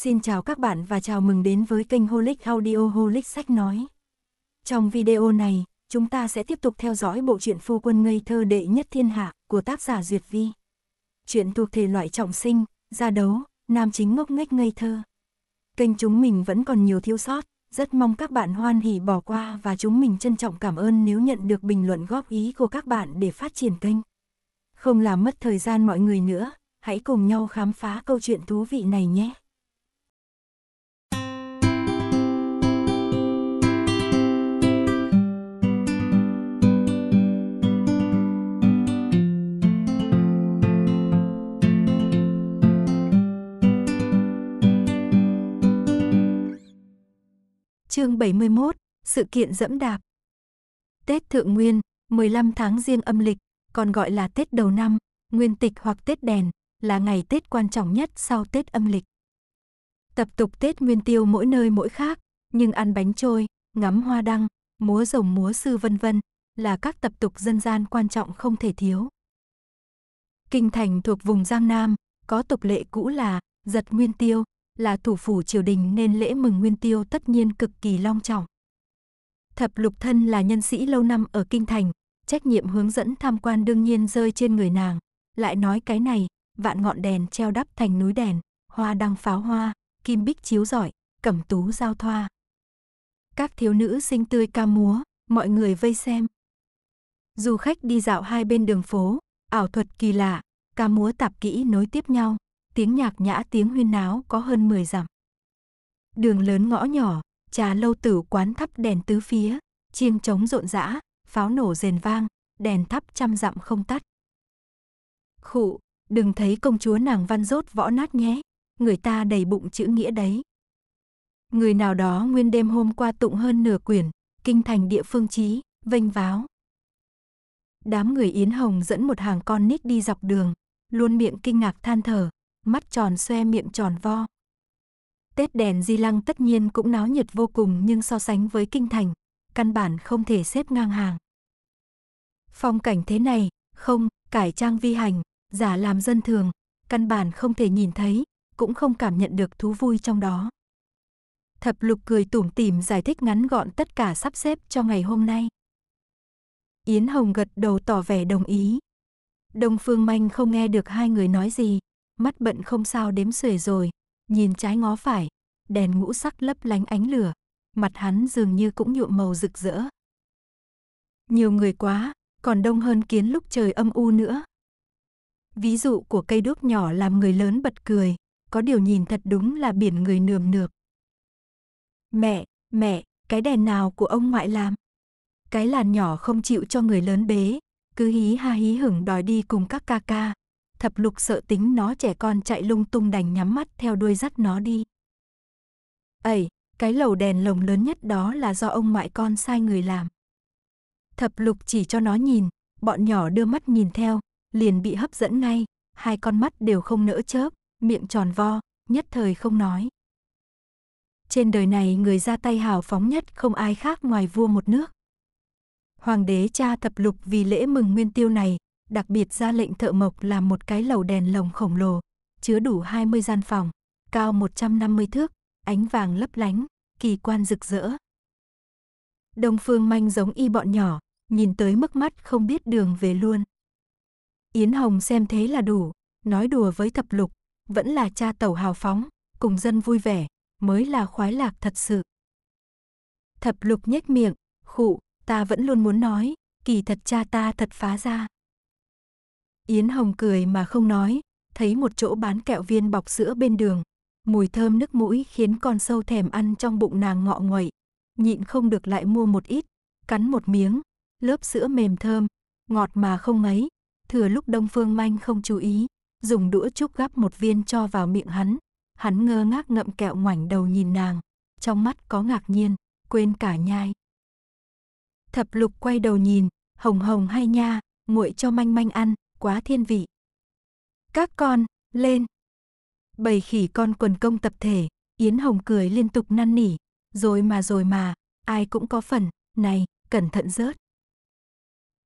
Xin chào các bạn và chào mừng đến với kênh Holic Audio Holic Sách Nói. Trong video này, chúng ta sẽ tiếp tục theo dõi bộ truyện Phu Quân Ngây Thơ Đệ Nhất Thiên Hạ của tác giả Duyệt Vi. Chuyện thuộc thể loại trọng sinh, gia đấu, nam chính ngốc nghếch ngây thơ. Kênh chúng mình vẫn còn nhiều thiếu sót, rất mong các bạn hoan hỉ bỏ qua và chúng mình trân trọng cảm ơn nếu nhận được bình luận góp ý của các bạn để phát triển kênh. Không làm mất thời gian mọi người nữa, hãy cùng nhau khám phá câu chuyện thú vị này nhé. Chương 71, sự kiện dẫm đạp. Tết Thượng Nguyên, 15 tháng riêng âm lịch, còn gọi là Tết đầu năm, Nguyên tịch hoặc Tết đèn, là ngày Tết quan trọng nhất sau Tết âm lịch. Tập tục Tết Nguyên Tiêu mỗi nơi mỗi khác, nhưng ăn bánh trôi, ngắm hoa đăng, múa rồng múa sư vân vân là các tập tục dân gian quan trọng không thể thiếu. Kinh thành thuộc vùng Giang Nam, có tục lệ cũ là giật Nguyên Tiêu, là thủ phủ triều đình nên lễ mừng Nguyên Tiêu tất nhiên cực kỳ long trọng. Thập Lục Thân là nhân sĩ lâu năm ở Kinh Thành, trách nhiệm hướng dẫn tham quan đương nhiên rơi trên người nàng. Lại nói cái này, vạn ngọn đèn treo đắp thành núi đèn, hoa đăng pháo hoa, kim bích chiếu rọi, cẩm tú giao thoa. Các thiếu nữ xinh tươi ca múa, mọi người vây xem. Du khách đi dạo hai bên đường phố, ảo thuật kỳ lạ, ca múa tạp kỹ nối tiếp nhau, tiếng nhạc nhã tiếng huyên náo có hơn 10 dặm. Đường lớn ngõ nhỏ, trà lâu tử quán thắp đèn tứ phía, chiêng trống rộn rã, pháo nổ rền vang, đèn thắp trăm dặm không tắt. Khụ, đừng thấy công chúa nàng văn rốt võ nát nhé, người ta đầy bụng chữ nghĩa đấy. Người nào đó nguyên đêm hôm qua tụng hơn nửa quyển, kinh thành địa phương trí, vênh váo. Đám người Yến Hồng dẫn một hàng con nít đi dọc đường, luôn miệng kinh ngạc than thở, mắt tròn xoe miệng tròn vo. Tết đèn Di Lăng tất nhiên cũng náo nhiệt vô cùng nhưng so sánh với kinh thành, căn bản không thể xếp ngang hàng. Phong cảnh thế này, không, cải trang vi hành, giả làm dân thường, căn bản không thể nhìn thấy, cũng không cảm nhận được thú vui trong đó. Thập lục cười tủm tỉm giải thích ngắn gọn tất cả sắp xếp cho ngày hôm nay. Yến Hồng gật đầu tỏ vẻ đồng ý. Đông Phương Manh không nghe được hai người nói gì, mắt bận không sao đếm xuể rồi, nhìn trái ngó phải, đèn ngũ sắc lấp lánh ánh lửa, mặt hắn dường như cũng nhuộm màu rực rỡ. Nhiều người quá, còn đông hơn kiến lúc trời âm u nữa. Ví dụ của cây đuốc nhỏ làm người lớn bật cười, có điều nhìn thật đúng là biển người nườm nượp. Mẹ, mẹ, cái đèn nào của ông ngoại làm? Cái làn nhỏ không chịu cho người lớn bế, cứ hí ha hí hửng đòi đi cùng các ca ca. Thập lục sợ tính nó trẻ con chạy lung tung đành nhắm mắt theo đuôi dắt nó đi. Ây, cái lầu đèn lồng lớn nhất đó là do ông ngoại con sai người làm. Thập lục chỉ cho nó nhìn, bọn nhỏ đưa mắt nhìn theo, liền bị hấp dẫn ngay, hai con mắt đều không nỡ chớp, miệng tròn vo, nhất thời không nói. Trên đời này người ra tay hào phóng nhất không ai khác ngoài vua một nước. Hoàng đế cha thập lục vì lễ mừng nguyên tiêu này, đặc biệt ra lệnh thợ mộc làm một cái lầu đèn lồng khổng lồ, chứa đủ 20 gian phòng, cao 150 thước, ánh vàng lấp lánh, kỳ quan rực rỡ. Đông Phương Manh giống y bọn nhỏ, nhìn tới mức mắt không biết đường về luôn. Yến Hồng xem thế là đủ, nói đùa với thập lục, vẫn là cha tẩu hào phóng, cùng dân vui vẻ, mới là khoái lạc thật sự. Thập lục nhếch miệng, khụ, ta vẫn luôn muốn nói, kỳ thật cha ta thật phá ra. Yến Hồng cười mà không nói, thấy một chỗ bán kẹo viên bọc sữa bên đường, mùi thơm nước mũi khiến con sâu thèm ăn trong bụng nàng ngọ nguậy, nhịn không được lại mua một ít, cắn một miếng, lớp sữa mềm thơm, ngọt mà không ngấy, thừa lúc Đông Phương Manh không chú ý, dùng đũa trúc gắp một viên cho vào miệng hắn, hắn ngơ ngác ngậm kẹo ngoảnh đầu nhìn nàng, trong mắt có ngạc nhiên, quên cả nhai. Thập lục quay đầu nhìn, hồng hồng hay nha, nguội cho manh manh ăn, quá thiên vị. Các con, lên. Bầy khỉ con quần công tập thể, Yến Hồng cười liên tục năn nỉ, rồi mà rồi mà, ai cũng có phần, này, cẩn thận rớt.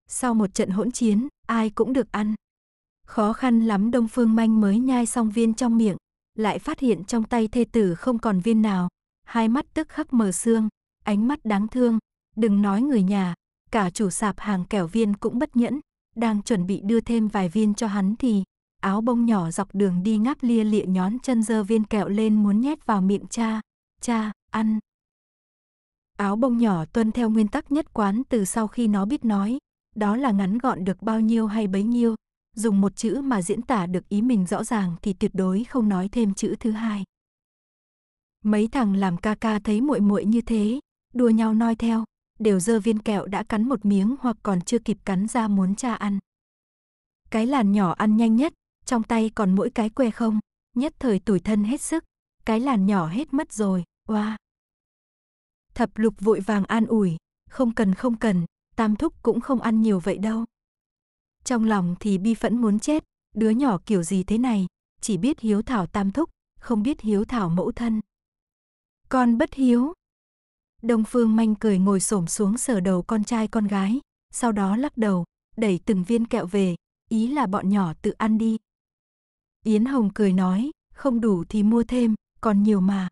Sau một trận hỗn chiến, ai cũng được ăn. Khó khăn lắm Đông Phương Manh mới nhai xong viên trong miệng, lại phát hiện trong tay thê tử không còn viên nào, hai mắt tức khắc mờ xương, ánh mắt đáng thương, đừng nói người nhà, cả chủ sạp hàng kẻo viên cũng bất nhẫn, đang chuẩn bị đưa thêm vài viên cho hắn thì áo bông nhỏ dọc đường đi ngáp lia lịa nhón chân dơ viên kẹo lên muốn nhét vào miệng cha, cha, ăn. Áo bông nhỏ tuân theo nguyên tắc nhất quán từ sau khi nó biết nói, đó là ngắn gọn được bao nhiêu hay bấy nhiêu, dùng một chữ mà diễn tả được ý mình rõ ràng thì tuyệt đối không nói thêm chữ thứ hai. Mấy thằng làm ca ca thấy muội muội như thế, đua nhau noi theo, đều dơ viên kẹo đã cắn một miếng hoặc còn chưa kịp cắn ra muốn cha ăn. Cái làn nhỏ ăn nhanh nhất, trong tay còn mỗi cái que không, nhất thời tủi thân hết sức, cái làn nhỏ hết mất rồi, oa. Thập lục vội vàng an ủi, không cần không cần, tam thúc cũng không ăn nhiều vậy đâu. Trong lòng thì bi phẫn muốn chết, đứa nhỏ kiểu gì thế này, chỉ biết hiếu thảo tam thúc, không biết hiếu thảo mẫu thân. Con bất hiếu. Đông Phương Manh cười ngồi xổm xuống sờ đầu con trai con gái, sau đó lắc đầu, đẩy từng viên kẹo về, ý là bọn nhỏ tự ăn đi. Yến Hồng cười nói, không đủ thì mua thêm, còn nhiều mà.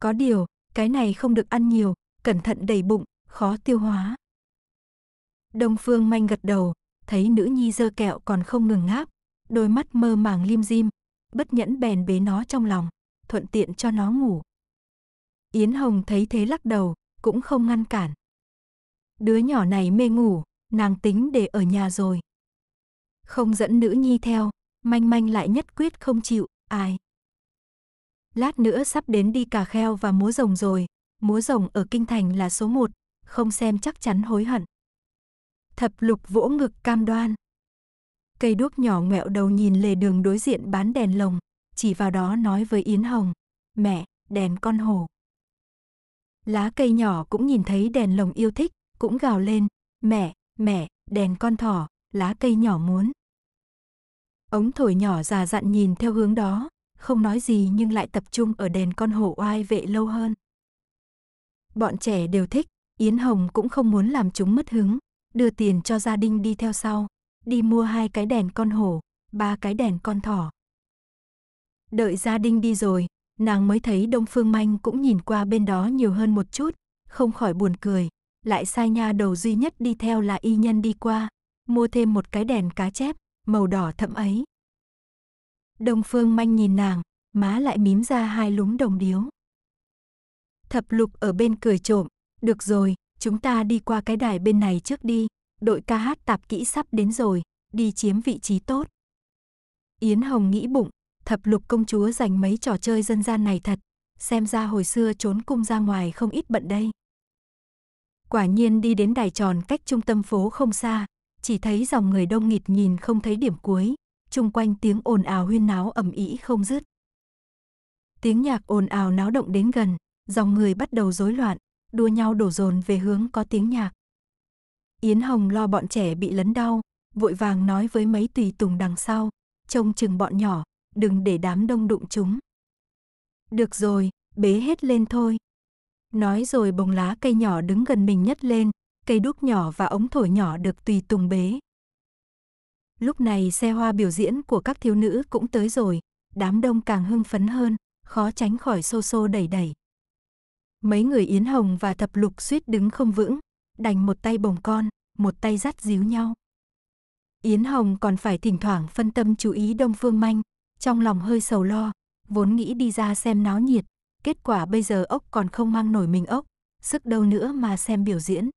Có điều, cái này không được ăn nhiều, cẩn thận đầy bụng, khó tiêu hóa. Đông Phương Manh gật đầu, thấy nữ nhi dơ kẹo còn không ngừng ngáp, đôi mắt mơ màng lim dim, bất nhẫn bèn bế nó trong lòng, thuận tiện cho nó ngủ. Yến Hồng thấy thế lắc đầu, cũng không ngăn cản. Đứa nhỏ này mê ngủ, nàng tính để ở nhà rồi. Không dẫn nữ nhi theo, manh manh lại nhất quyết không chịu, ai. Lát nữa sắp đến đi cà kheo và múa rồng rồi, múa rồng ở Kinh Thành là số một, không xem chắc chắn hối hận. Thập lục vỗ ngực cam đoan. Cây đuốc nhỏ ngẹo đầu nhìn lề đường đối diện bán đèn lồng, chỉ vào đó nói với Yến Hồng, mẹ, đèn con hổ. Lá cây nhỏ cũng nhìn thấy đèn lồng yêu thích, cũng gào lên, mẹ, mẹ, đèn con thỏ, lá cây nhỏ muốn. Ống thổi nhỏ già dặn nhìn theo hướng đó, không nói gì nhưng lại tập trung ở đèn con hổ oai vệ lâu hơn. Bọn trẻ đều thích, Yến Hồng cũng không muốn làm chúng mất hứng, đưa tiền cho gia đình đi theo sau, đi mua hai cái đèn con hổ, ba cái đèn con thỏ. Đợi gia đình đi rồi, nàng mới thấy Đông Phương Manh cũng nhìn qua bên đó nhiều hơn một chút, không khỏi buồn cười, lại sai nha đầu duy nhất đi theo là y nhân đi qua, mua thêm một cái đèn cá chép, màu đỏ thẫm ấy. Đông Phương Manh nhìn nàng, má lại mím ra hai lúm đồng điếu. Thập lục ở bên cười trộm, được rồi, chúng ta đi qua cái đài bên này trước đi, đội ca hát tạp kỹ sắp đến rồi, đi chiếm vị trí tốt. Yến Hồng nghĩ bụng, thập lục công chúa dành mấy trò chơi dân gian này thật, xem ra hồi xưa trốn cung ra ngoài không ít bận đây. Quả nhiên đi đến đài tròn cách trung tâm phố không xa, chỉ thấy dòng người đông nghịt nhìn không thấy điểm cuối, chung quanh tiếng ồn ào huyên náo ầm ĩ không dứt. Tiếng nhạc ồn ào náo động đến gần, dòng người bắt đầu rối loạn, đua nhau đổ dồn về hướng có tiếng nhạc. Yến Hồng lo bọn trẻ bị lấn đau, vội vàng nói với mấy tùy tùng đằng sau, trông chừng bọn nhỏ, đừng để đám đông đụng chúng. Được rồi, bế hết lên thôi. Nói rồi bồng lá cây nhỏ đứng gần mình nhất lên, cây đúc nhỏ và ống thổi nhỏ được tùy tùng bế. Lúc này xe hoa biểu diễn của các thiếu nữ cũng tới rồi, đám đông càng hưng phấn hơn, khó tránh khỏi xô xô đẩy đẩy. Mấy người Yến Hồng và Thập Lục suýt đứng không vững, đành một tay bồng con, một tay dắt díu nhau. Yến Hồng còn phải thỉnh thoảng phân tâm chú ý Đông Phương Manh, trong lòng hơi sầu lo, vốn nghĩ đi ra xem náo nhiệt, kết quả bây giờ ốc còn không mang nổi mình ốc, sức đâu nữa mà xem biểu diễn.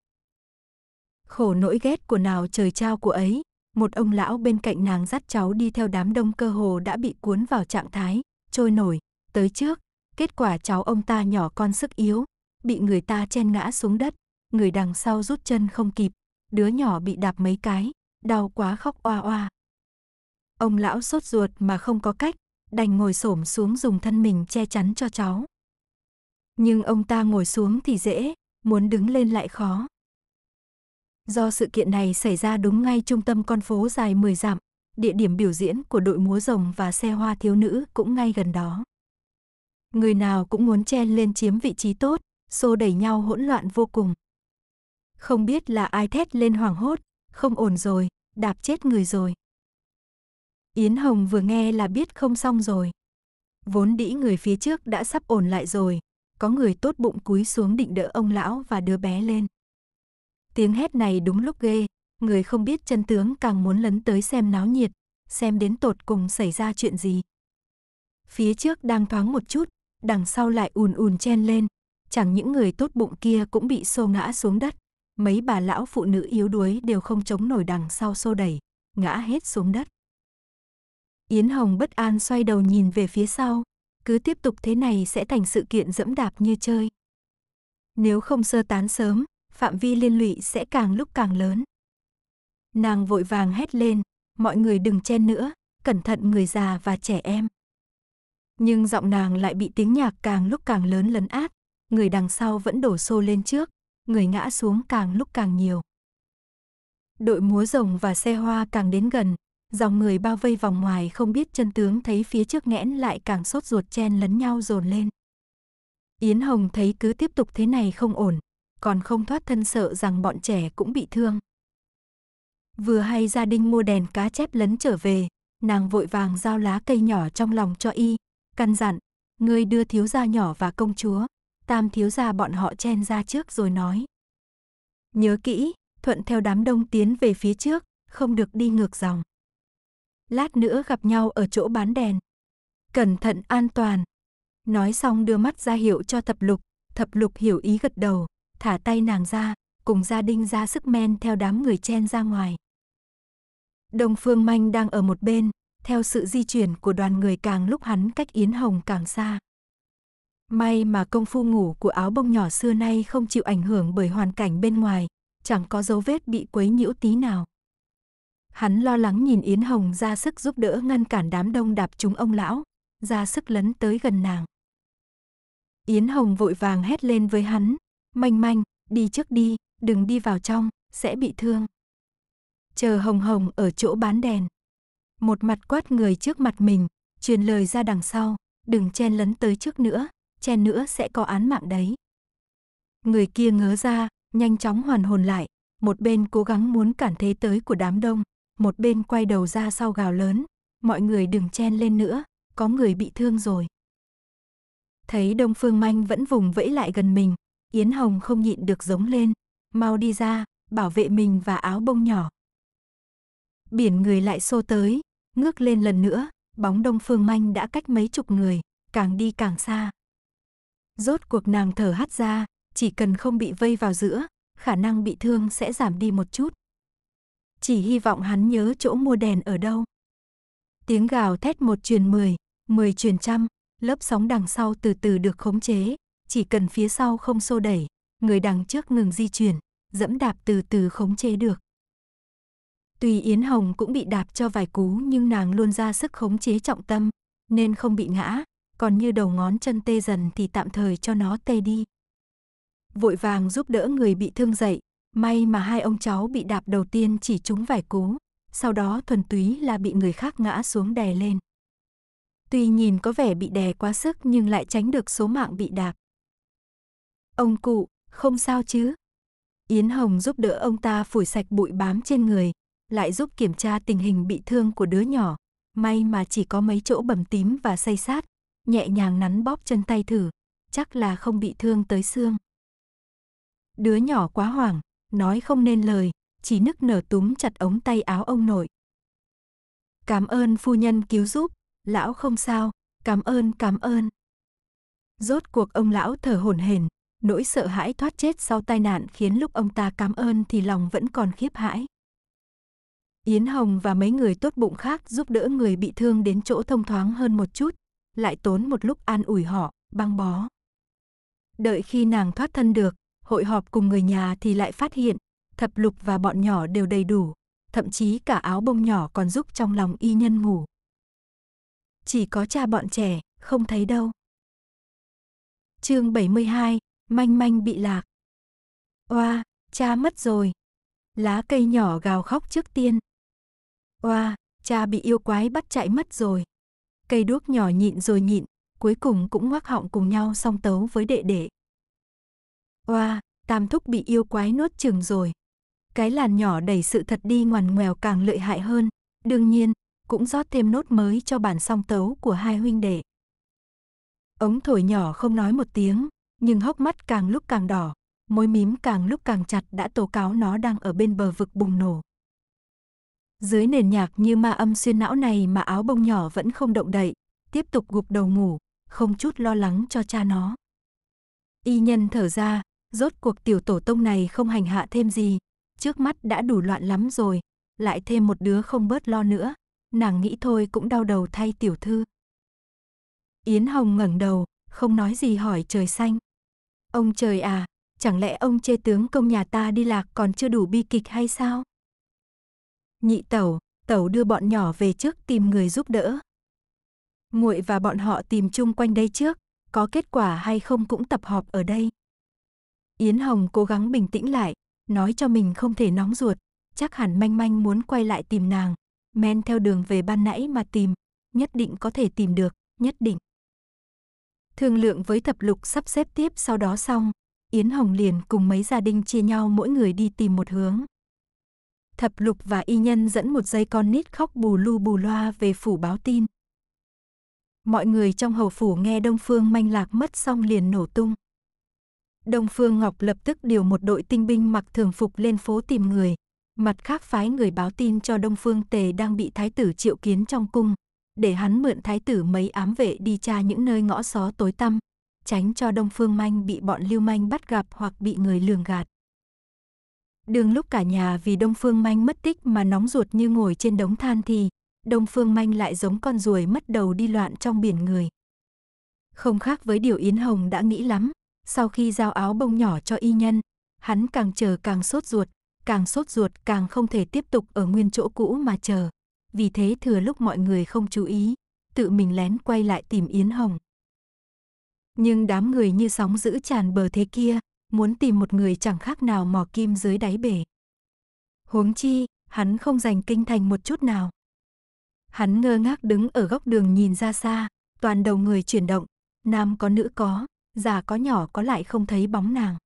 Khổ nỗi ghét của nào trời trao của ấy, một ông lão bên cạnh nàng dắt cháu đi theo đám đông cơ hồ đã bị cuốn vào trạng thái, trôi nổi, tới trước, kết quả cháu ông ta nhỏ con sức yếu, bị người ta chen ngã xuống đất, người đằng sau rút chân không kịp, đứa nhỏ bị đạp mấy cái, đau quá khóc oa oa. Ông lão sốt ruột mà không có cách, đành ngồi xổm xuống dùng thân mình che chắn cho cháu. Nhưng ông ta ngồi xuống thì dễ, muốn đứng lên lại khó. Do sự kiện này xảy ra đúng ngay trung tâm con phố dài 10 dặm, địa điểm biểu diễn của đội múa rồng và xe hoa thiếu nữ cũng ngay gần đó. Người nào cũng muốn chen lên chiếm vị trí tốt, xô đẩy nhau hỗn loạn vô cùng. Không biết là ai thét lên hoảng hốt, không ổn rồi, đạp chết người rồi. Yến Hồng vừa nghe là biết không xong rồi. Vốn đĩ người phía trước đã sắp ổn lại rồi, có người tốt bụng cúi xuống định đỡ ông lão và đứa bé lên. Tiếng hét này đúng lúc ghê, người không biết chân tướng càng muốn lấn tới xem náo nhiệt, xem đến tột cùng xảy ra chuyện gì. Phía trước đang thoáng một chút, đằng sau lại ùn ùn chen lên, chẳng những người tốt bụng kia cũng bị xô ngã xuống đất, mấy bà lão phụ nữ yếu đuối đều không chống nổi đằng sau xô đẩy, ngã hết xuống đất. Yến Hồng bất an xoay đầu nhìn về phía sau, cứ tiếp tục thế này sẽ thành sự kiện dẫm đạp như chơi. Nếu không sơ tán sớm, phạm vi liên lụy sẽ càng lúc càng lớn. Nàng vội vàng hét lên, mọi người đừng chen nữa, cẩn thận người già và trẻ em. Nhưng giọng nàng lại bị tiếng nhạc càng lúc càng lớn lấn át, người đằng sau vẫn đổ xô lên trước, người ngã xuống càng lúc càng nhiều. Đội múa rồng và xe hoa càng đến gần, dòng người bao vây vòng ngoài không biết chân tướng thấy phía trước nghẽn lại càng sốt ruột chen lấn nhau dồn lên. Yến Hồng thấy cứ tiếp tục thế này không ổn, còn không thoát thân sợ rằng bọn trẻ cũng bị thương. Vừa hay gia đình mua đèn cá chép lấn trở về, nàng vội vàng giao lá cây nhỏ trong lòng cho y, căn dặn, ngươi đưa thiếu gia nhỏ và công chúa, tam thiếu gia bọn họ chen ra trước rồi nói. Nhớ kỹ, thuận theo đám đông tiến về phía trước, không được đi ngược dòng. Lát nữa gặp nhau ở chỗ bán đèn. Cẩn thận an toàn. Nói xong đưa mắt ra hiệu cho thập lục, thập lục hiểu ý gật đầu, thả tay nàng ra, cùng gia đình ra sức men theo đám người chen ra ngoài. Đông Phương Manh đang ở một bên, theo sự di chuyển của đoàn người càng lúc hắn cách Yến Hồng càng xa. May mà công phu ngủ của áo bông nhỏ xưa nay không chịu ảnh hưởng bởi hoàn cảnh bên ngoài, chẳng có dấu vết bị quấy nhiễu tí nào. Hắn lo lắng nhìn Yến Hồng ra sức giúp đỡ ngăn cản đám đông đạp chúng ông lão, ra sức lấn tới gần nàng. Yến Hồng vội vàng hét lên với hắn, manh manh, đi trước đi, đừng đi vào trong, sẽ bị thương. Chờ Hồng Hồng ở chỗ bán đèn. Một mặt quát người trước mặt mình, truyền lời ra đằng sau, đừng chen lấn tới trước nữa, chen nữa sẽ có án mạng đấy. Người kia ngớ ra, nhanh chóng hoàn hồn lại, một bên cố gắng muốn cản thế tới của đám đông, một bên quay đầu ra sau gào lớn, mọi người đừng chen lên nữa, có người bị thương rồi. Thấy Đông Phương Manh vẫn vùng vẫy lại gần mình, Yến Hồng không nhịn được giống lên, mau đi ra, bảo vệ mình và áo bông nhỏ. Biển người lại xô tới, ngước lên lần nữa, bóng Đông Phương Manh đã cách mấy chục người, càng đi càng xa. Rốt cuộc nàng thở hắt ra, chỉ cần không bị vây vào giữa, khả năng bị thương sẽ giảm đi một chút. Chỉ hy vọng hắn nhớ chỗ mua đèn ở đâu. Tiếng gào thét một truyền mười, mười truyền trăm, lớp sóng đằng sau từ từ được khống chế, chỉ cần phía sau không xô đẩy, người đằng trước ngừng di chuyển, dẫm đạp từ từ khống chế được. Tuy Yến Hồng cũng bị đạp cho vài cú nhưng nàng luôn ra sức khống chế trọng tâm, nên không bị ngã, còn như đầu ngón chân tê dần thì tạm thời cho nó tê đi. Vội vàng giúp đỡ người bị thương dậy, may mà hai ông cháu bị đạp đầu tiên chỉ trúng vài cú, sau đó thuần túy là bị người khác ngã xuống đè lên. Tuy nhìn có vẻ bị đè quá sức nhưng lại tránh được số mạng bị đạp. Ông cụ, không sao chứ? Yến Hồng giúp đỡ ông ta phủi sạch bụi bám trên người, lại giúp kiểm tra tình hình bị thương của đứa nhỏ. May mà chỉ có mấy chỗ bầm tím và say sát, nhẹ nhàng nắn bóp chân tay thử, chắc là không bị thương tới xương. Đứa nhỏ quá hoảng, nói không nên lời, chỉ nức nở túm chặt ống tay áo ông nội. Cảm ơn phu nhân cứu giúp, lão không sao, cảm ơn cảm ơn. Rốt cuộc ông lão thở hổn hển, nỗi sợ hãi thoát chết sau tai nạn khiến lúc ông ta cảm ơn thì lòng vẫn còn khiếp hãi. Yến Hồng và mấy người tốt bụng khác giúp đỡ người bị thương đến chỗ thông thoáng hơn một chút, lại tốn một lúc an ủi họ, băng bó. Đợi khi nàng thoát thân được, hội họp cùng người nhà thì lại phát hiện, thập lục và bọn nhỏ đều đầy đủ, thậm chí cả áo bông nhỏ còn giúp trong lòng y nhân ngủ. Chỉ có cha bọn trẻ, không thấy đâu. chương 72, manh manh bị lạc. Oa, cha mất rồi. Lá cây nhỏ gào khóc trước tiên. Oa, cha bị yêu quái bắt chạy mất rồi. Cây đuốc nhỏ nhịn rồi nhịn, cuối cùng cũng ngoác họng cùng nhau song tấu với đệ đệ. Oa, tam thúc bị yêu quái nuốt chừng rồi. Cái làn nhỏ đẩy sự thật đi ngoằn ngoèo càng lợi hại hơn, đương nhiên, cũng rót thêm nốt mới cho bản song tấu của hai huynh đệ. Ống thổi nhỏ không nói một tiếng, nhưng hốc mắt càng lúc càng đỏ, môi mím càng lúc càng chặt đã tố cáo nó đang ở bên bờ vực bùng nổ. Dưới nền nhạc như ma âm xuyên não này mà áo bông nhỏ vẫn không động đậy, tiếp tục gục đầu ngủ, không chút lo lắng cho cha nó. Y nhân thở ra, rốt cuộc tiểu tổ tông này không hành hạ thêm gì, trước mắt đã đủ loạn lắm rồi, lại thêm một đứa không bớt lo nữa, nàng nghĩ thôi cũng đau đầu thay tiểu thư. Yến Hồng ngẩng đầu, không nói gì hỏi trời xanh. Ông trời à, chẳng lẽ ông chê tướng công nhà ta đi lạc còn chưa đủ bi kịch hay sao? Nhị tẩu, tẩu đưa bọn nhỏ về trước tìm người giúp đỡ. Muội và bọn họ tìm chung quanh đây trước, có kết quả hay không cũng tập họp ở đây. Yến Hồng cố gắng bình tĩnh lại, nói cho mình không thể nóng ruột, chắc hẳn manh manh muốn quay lại tìm nàng, men theo đường về ban nãy mà tìm, nhất định có thể tìm được, nhất định. Thương lượng với thập lục sắp xếp tiếp sau đó xong, Yến Hồng liền cùng mấy gia đình chia nhau mỗi người đi tìm một hướng. Thập lục và y nhân dẫn một dây con nít khóc bù lu bù loa về phủ báo tin. Mọi người trong hầu phủ nghe Đông Phương manh lạc mất xong liền nổ tung. Đông Phương Ngọc lập tức điều một đội tinh binh mặc thường phục lên phố tìm người, mặt khác phái người báo tin cho Đông Phương Tề đang bị thái tử triệu kiến trong cung, để hắn mượn thái tử mấy ám vệ đi tra những nơi ngõ xó tối tăm, tránh cho Đông Phương Manh bị bọn lưu manh bắt gặp hoặc bị người lường gạt. Đường lúc cả nhà vì Đông Phương Manh mất tích mà nóng ruột như ngồi trên đống than thì, Đông Phương Manh lại giống con ruồi mất đầu đi loạn trong biển người. Không khác với điều Yến Hồng đã nghĩ lắm, sau khi giao áo bông nhỏ cho y nhân, hắn càng chờ càng sốt ruột, càng sốt ruột càng không thể tiếp tục ở nguyên chỗ cũ mà chờ. Vì thế thừa lúc mọi người không chú ý, tự mình lén quay lại tìm Yến Hồng. Nhưng đám người như sóng giữ tràn bờ thế kia, muốn tìm một người chẳng khác nào mò kim dưới đáy bể. Huống chi, hắn không dành kinh thành một chút nào. Hắn ngơ ngác đứng ở góc đường nhìn ra xa, toàn đầu người chuyển động, nam có nữ có, già có nhỏ có lại không thấy bóng nàng.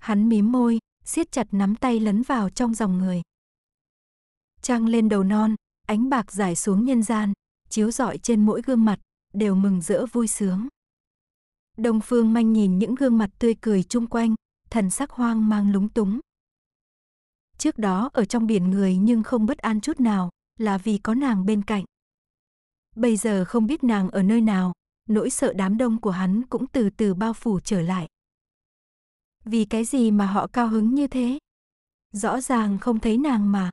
Hắn mím môi, siết chặt nắm tay lấn vào trong dòng người. Trăng lên đầu non, ánh bạc dài xuống nhân gian, chiếu rọi trên mỗi gương mặt, đều mừng rỡ vui sướng. Đông Phương Manh nhìn những gương mặt tươi cười chung quanh, thần sắc hoang mang lúng túng. Trước đó ở trong biển người nhưng không bất an chút nào, là vì có nàng bên cạnh. Bây giờ không biết nàng ở nơi nào, nỗi sợ đám đông của hắn cũng từ từ bao phủ trở lại. Vì cái gì mà họ cao hứng như thế? Rõ ràng không thấy nàng mà.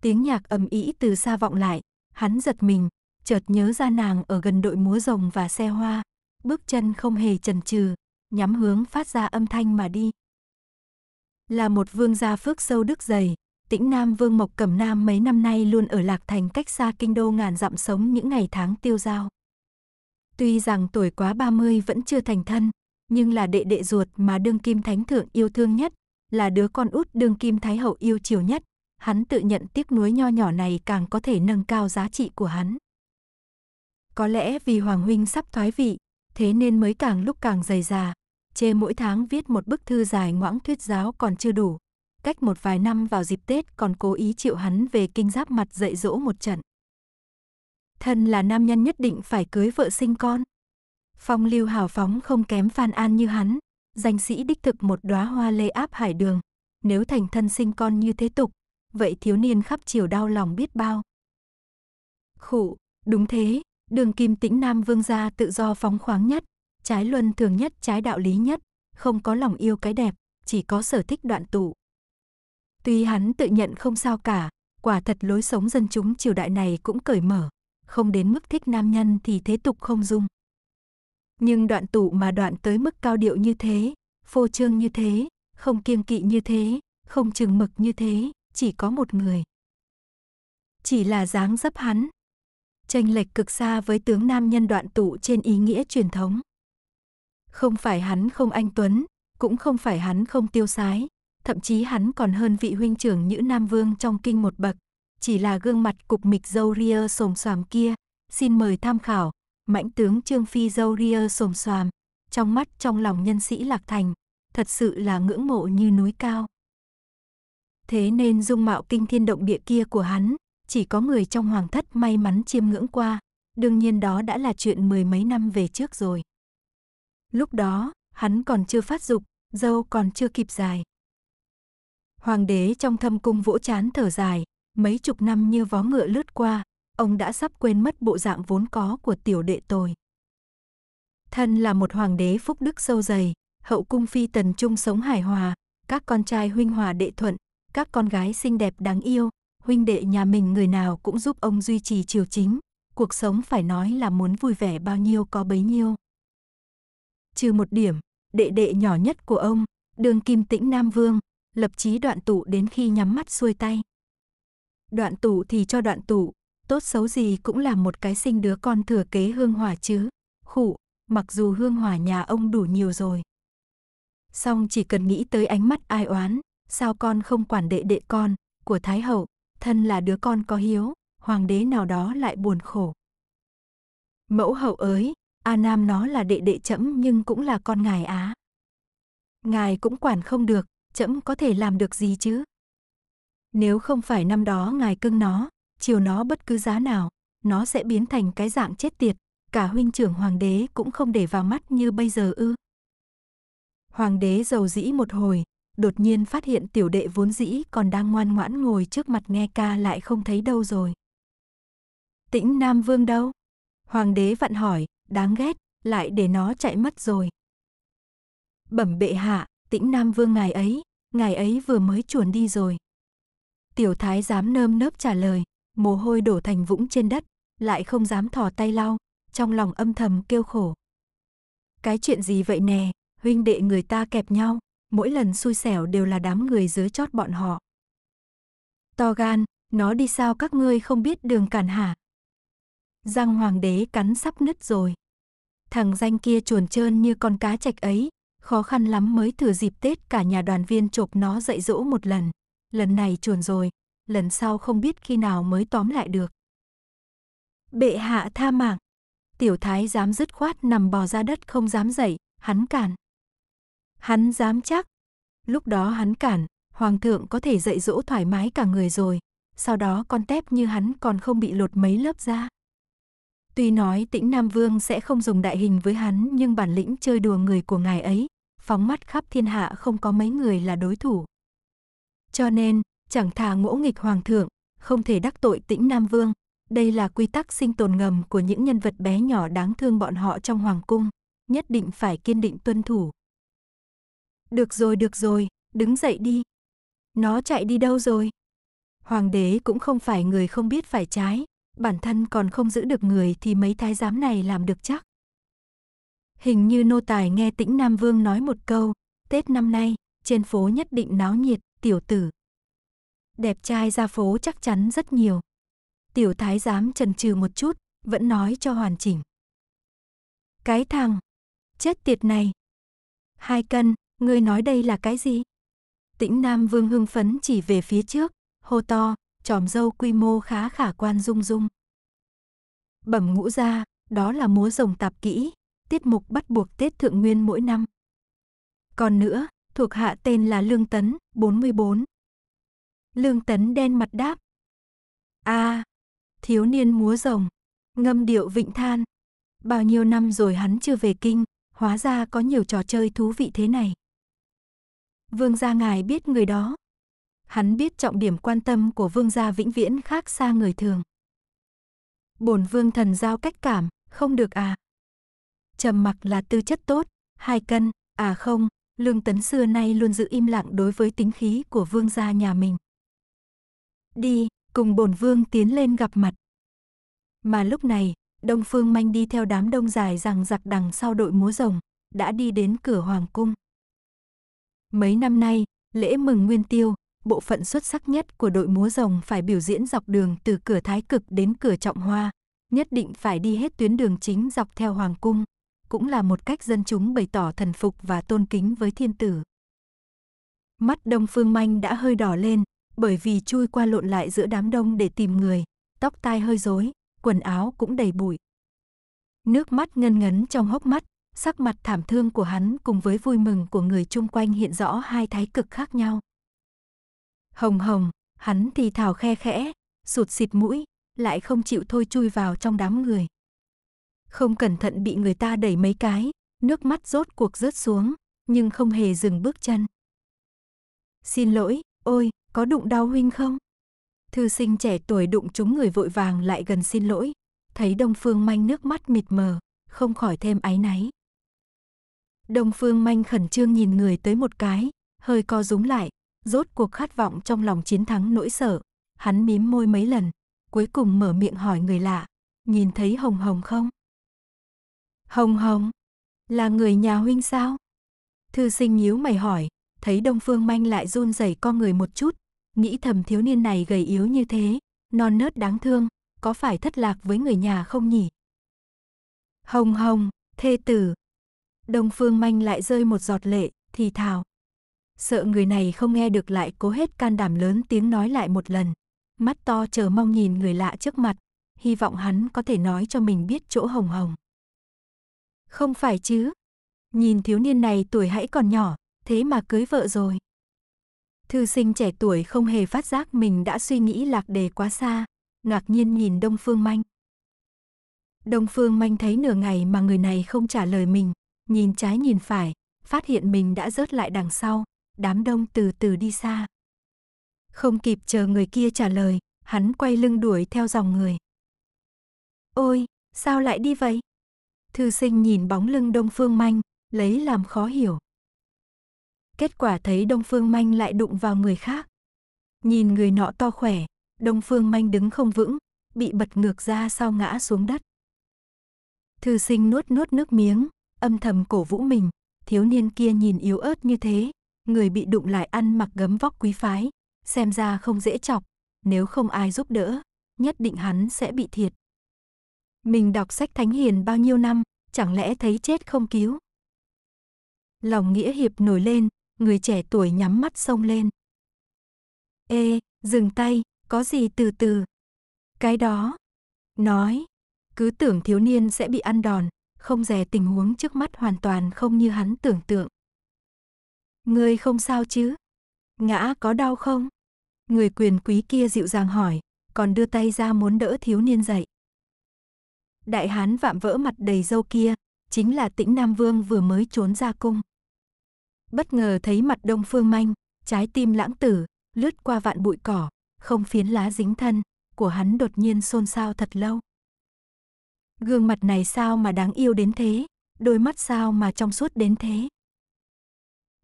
Tiếng nhạc ầm ĩ từ xa vọng lại, hắn giật mình, chợt nhớ ra nàng ở gần đội múa rồng và xe hoa, bước chân không hề chần chừ, nhắm hướng phát ra âm thanh mà đi. Là một vương gia phước sâu đức dày, Tĩnh Nam Vương Mộc Cẩm Nam mấy năm nay luôn ở Lạc Thành cách xa kinh đô ngàn dặm sống những ngày tháng tiêu dao. Tuy rằng tuổi quá 30 vẫn chưa thành thân, nhưng là đệ đệ ruột mà đương kim thánh thượng yêu thương nhất, là đứa con út đương kim thái hậu yêu chiều nhất, hắn tự nhận tiếc nuối nho nhỏ này càng có thể nâng cao giá trị của hắn. Có lẽ vì Hoàng huynh sắp thoái vị, thế nên mới càng lúc càng dày già, chê mỗi tháng viết một bức thư dài ngoãng thuyết giáo còn chưa đủ, cách một vài năm vào dịp Tết còn cố ý chịu hắn về kinh giáp mặt dạy dỗ một trận. Thân là nam nhân nhất định phải cưới vợ sinh con. Phong lưu hào phóng không kém Phan An như hắn, danh sĩ đích thực một đóa hoa lê áp hải đường, nếu thành thân sinh con như thế tục, vậy thiếu niên khắp chiều đau lòng biết bao. Khụ, đúng thế, đường kim tĩnh Nam Vương gia tự do phóng khoáng nhất, trái luân thường nhất trái đạo lý nhất, không có lòng yêu cái đẹp, chỉ có sở thích đoạn tụ. Tuy hắn tự nhận không sao cả, quả thật lối sống dân chúng triều đại này cũng cởi mở, không đến mức thích nam nhân thì thế tục không dung. Nhưng đoạn tụ mà đoạn tới mức cao điệu như thế, phô trương như thế, không kiêng kỵ như thế, không chừng mực như thế, chỉ có một người. Chỉ là dáng dấp hắn. Tranh lệch cực xa với tướng nam nhân đoạn tụ trên ý nghĩa truyền thống. Không phải hắn không anh Tuấn, cũng không phải hắn không tiêu sái, thậm chí hắn còn hơn vị huynh trưởng Nhữ Nam Vương trong kinh một bậc, chỉ là gương mặt cục mịch dâu ria xồm xoàm kia, xin mời tham khảo, mãnh tướng Trương Phi dâu ria xồm xoàm, trong mắt trong lòng nhân sĩ Lạc Thành, thật sự là ngưỡng mộ như núi cao. Thế nên dung mạo kinh thiên động địa kia của hắn, chỉ có người trong hoàng thất may mắn chiêm ngưỡng qua, đương nhiên đó đã là chuyện mười mấy năm về trước rồi. Lúc đó, hắn còn chưa phát dục, dâu còn chưa kịp dài. Hoàng đế trong thâm cung vỗ chán thở dài, mấy chục năm như vó ngựa lướt qua, ông đã sắp quên mất bộ dạng vốn có của tiểu đệ tôi. Thân là một hoàng đế phúc đức sâu dày, hậu cung phi tần trung sống hài hòa, các con trai huynh hòa đệ thuận, các con gái xinh đẹp đáng yêu, huynh đệ nhà mình người nào cũng giúp ông duy trì triều chính, cuộc sống phải nói là muốn vui vẻ bao nhiêu có bấy nhiêu. Trừ một điểm, đệ đệ nhỏ nhất của ông, đường kim tĩnh Nam Vương, lập chí đoạn tụ đến khi nhắm mắt xuôi tay. Đoạn tụ thì cho đoạn tụ, tốt xấu gì cũng là một cái sinh đứa con thừa kế hương hỏa chứ. Khụ, mặc dù hương hỏa nhà ông đủ nhiều rồi. song chỉ cần nghĩ tới ánh mắt ai oán, sao con không quản đệ đệ con, của Thái Hậu, thân là đứa con có hiếu, hoàng đế nào đó lại buồn khổ. Mẫu hậu ới, A Nam nó là đệ đệ chậm nhưng cũng là con ngài á. Ngài cũng quản không được, chậm có thể làm được gì chứ? Nếu không phải năm đó ngài cưng nó, chiều nó bất cứ giá nào, nó sẽ biến thành cái dạng chết tiệt, cả huynh trưởng hoàng đế cũng không để vào mắt như bây giờ ư. Hoàng đế giàu dĩ một hồi, đột nhiên phát hiện tiểu đệ vốn dĩ còn đang ngoan ngoãn ngồi trước mặt nghe ca lại không thấy đâu rồi. Tĩnh Nam Vương đâu? Hoàng đế vặn hỏi, đáng ghét, lại để nó chạy mất rồi. Bẩm bệ hạ, tĩnh Nam Vương ngài ấy, ngài ấy vừa mới chuồn đi rồi. Tiểu thái dám nơm nớp trả lời, mồ hôi đổ thành vũng trên đất, lại không dám thò tay lau, trong lòng âm thầm kêu khổ. Cái chuyện gì vậy nè, huynh đệ người ta kẹp nhau, mỗi lần xui xẻo đều là đám người dưới chót bọn họ. To gan, nó đi sao các ngươi không biết đường cản hả? Răng hoàng đế cắn sắp nứt rồi. Thằng danh kia chuồn trơn như con cá chạch ấy, khó khăn lắm mới thử dịp Tết cả nhà đoàn viên chộp nó dạy dỗ một lần. Lần này chuồn rồi, lần sau không biết khi nào mới tóm lại được. Bệ hạ tha mạng. Tiểu thái dám dứt khoát nằm bò ra đất không dám dậy, hắn cản. Hắn dám chắc. Lúc đó hắn cản, hoàng thượng có thể dạy dỗ thoải mái cả người rồi, sau đó con tép như hắn còn không bị lột mấy lớp da. Tuy nói tĩnh Nam Vương sẽ không dùng đại hình với hắn nhưng bản lĩnh chơi đùa người của ngài ấy, phóng mắt khắp thiên hạ không có mấy người là đối thủ. Cho nên, chẳng thà ngỗ nghịch hoàng thượng, không thể đắc tội tĩnh Nam Vương. Đây là quy tắc sinh tồn ngầm của những nhân vật bé nhỏ đáng thương bọn họ trong hoàng cung, nhất định phải kiên định tuân thủ. Được rồi, được rồi, đứng dậy đi. Nó chạy đi đâu rồi? Hoàng đế cũng không phải người không biết phải trái, bản thân còn không giữ được người thì mấy thái giám này làm được chắc. Hình như nô tài nghe tĩnh Nam Vương nói một câu, Tết năm nay, trên phố nhất định náo nhiệt, tiểu tử. Đẹp trai ra phố chắc chắn rất nhiều. Tiểu thái giám trần trừ một chút, vẫn nói cho hoàn chỉnh. Cái thằng, chết tiệt này. Hai cân, ngươi nói đây là cái gì? Tĩnh Nam Vương hưng phấn chỉ về phía trước, hô to, tròm dâu quy mô khá khả quan rung rung. Bẩm ngũ ra, đó là múa rồng tạp kỹ, tiết mục bắt buộc Tết Thượng Nguyên mỗi năm. Còn nữa, thuộc hạ tên là Lương Tấn, 44. Lương Tấn đen mặt đáp. a à, thiếu niên múa rồng, ngâm điệu vịnh than. Bao nhiêu năm rồi hắn chưa về kinh, hóa ra có nhiều trò chơi thú vị thế này. Vương gia ngài biết người đó. Hắn biết trọng điểm quan tâm của vương gia vĩnh viễn khác xa người thường. Bổn vương thần giao cách cảm, không được à. Trầm mặc là tư chất tốt, hai cân, à không, Lương Tấn xưa nay luôn giữ im lặng đối với tính khí của vương gia nhà mình. Đi, cùng bổn vương tiến lên gặp mặt. Mà lúc này, Đông Phương Manh đi theo đám đông dài rằng giặc đằng sau đội múa rồng, đã đi đến cửa hoàng cung. Mấy năm nay, lễ mừng Nguyên Tiêu, bộ phận xuất sắc nhất của đội múa rồng phải biểu diễn dọc đường từ cửa Thái Cực đến cửa Trọng Hoa, nhất định phải đi hết tuyến đường chính dọc theo hoàng cung, cũng là một cách dân chúng bày tỏ thần phục và tôn kính với thiên tử. Mắt Đông Phương Manh đã hơi đỏ lên, bởi vì chui qua lộn lại giữa đám đông để tìm người, tóc tai hơi rối, quần áo cũng đầy bụi. Nước mắt ngân ngấn trong hốc mắt, sắc mặt thảm thương của hắn cùng với vui mừng của người chung quanh hiện rõ hai thái cực khác nhau. Hồng hồng, hắn thì thào khe khẽ, sụt xịt mũi, lại không chịu thôi chui vào trong đám người, không cẩn thận bị người ta đẩy mấy cái, nước mắt rốt cuộc rớt xuống, nhưng không hề dừng bước chân. Xin lỗi, ôi, có đụng đau huynh không? Thư sinh trẻ tuổi đụng chúng người vội vàng lại gần xin lỗi, thấy Đông Phương Manh nước mắt mịt mờ, không khỏi thêm áy náy. Đông Phương Manh khẩn trương nhìn người tới một cái, hơi co rúm lại, rốt cuộc khát vọng trong lòng chiến thắng nỗi sợ. Hắn mím môi mấy lần, cuối cùng mở miệng hỏi người lạ, nhìn thấy Hồng Hồng không? Hồng Hồng, là người nhà huynh sao? Thư sinh nhíu mày hỏi, thấy Đông Phương Manh lại run rẩy con người một chút, nghĩ thầm thiếu niên này gầy yếu như thế, non nớt đáng thương, có phải thất lạc với người nhà không nhỉ? Hồng Hồng, thê tử. Đông Phương Manh lại rơi một giọt lệ, thì thào. Sợ người này không nghe được lại cố hết can đảm lớn tiếng nói lại một lần. Mắt to chờ mong nhìn người lạ trước mặt, hy vọng hắn có thể nói cho mình biết chỗ hồng hồng. Không phải chứ. Nhìn thiếu niên này tuổi hãy còn nhỏ, thế mà cưới vợ rồi. Thư sinh trẻ tuổi không hề phát giác mình đã suy nghĩ lạc đề quá xa, ngạc nhiên nhìn Đông Phương Manh. Đông Phương Manh thấy nửa ngày mà người này không trả lời mình, nhìn trái nhìn phải, phát hiện mình đã rớt lại đằng sau, đám đông từ từ đi xa. Không kịp chờ người kia trả lời, hắn quay lưng đuổi theo dòng người. Ôi, sao lại đi vậy? Thư sinh nhìn bóng lưng Đông Phương Manh, lấy làm khó hiểu. Kết quả thấy Đông Phương Manh lại đụng vào người khác. Nhìn người nọ to khỏe, Đông Phương Manh đứng không vững, bị bật ngược ra sau ngã xuống đất. Thư sinh nuốt nuốt nước miếng, âm thầm cổ vũ mình, thiếu niên kia nhìn yếu ớt như thế, người bị đụng lại ăn mặc gấm vóc quý phái, xem ra không dễ chọc, nếu không ai giúp đỡ, nhất định hắn sẽ bị thiệt. Mình đọc sách thánh hiền bao nhiêu năm, chẳng lẽ thấy chết không cứu? Lòng nghĩa hiệp nổi lên, người trẻ tuổi nhắm mắt sông lên. Ê, dừng tay, có gì từ từ. Cái đó. Nói, cứ tưởng thiếu niên sẽ bị ăn đòn, không dè tình huống trước mắt hoàn toàn không như hắn tưởng tượng. Ngươi không sao chứ? Ngã có đau không? Người quyền quý kia dịu dàng hỏi, còn đưa tay ra muốn đỡ thiếu niên dậy. Đại hán vạm vỡ mặt đầy dâu kia, chính là tĩnh Nam Vương vừa mới trốn ra cung. Bất ngờ thấy mặt đông phương manh, trái tim lãng tử, lướt qua vạn bụi cỏ, không phiến lá dính thân, của hắn đột nhiên xôn xao thật lâu. Gương mặt này sao mà đáng yêu đến thế, đôi mắt sao mà trong suốt đến thế.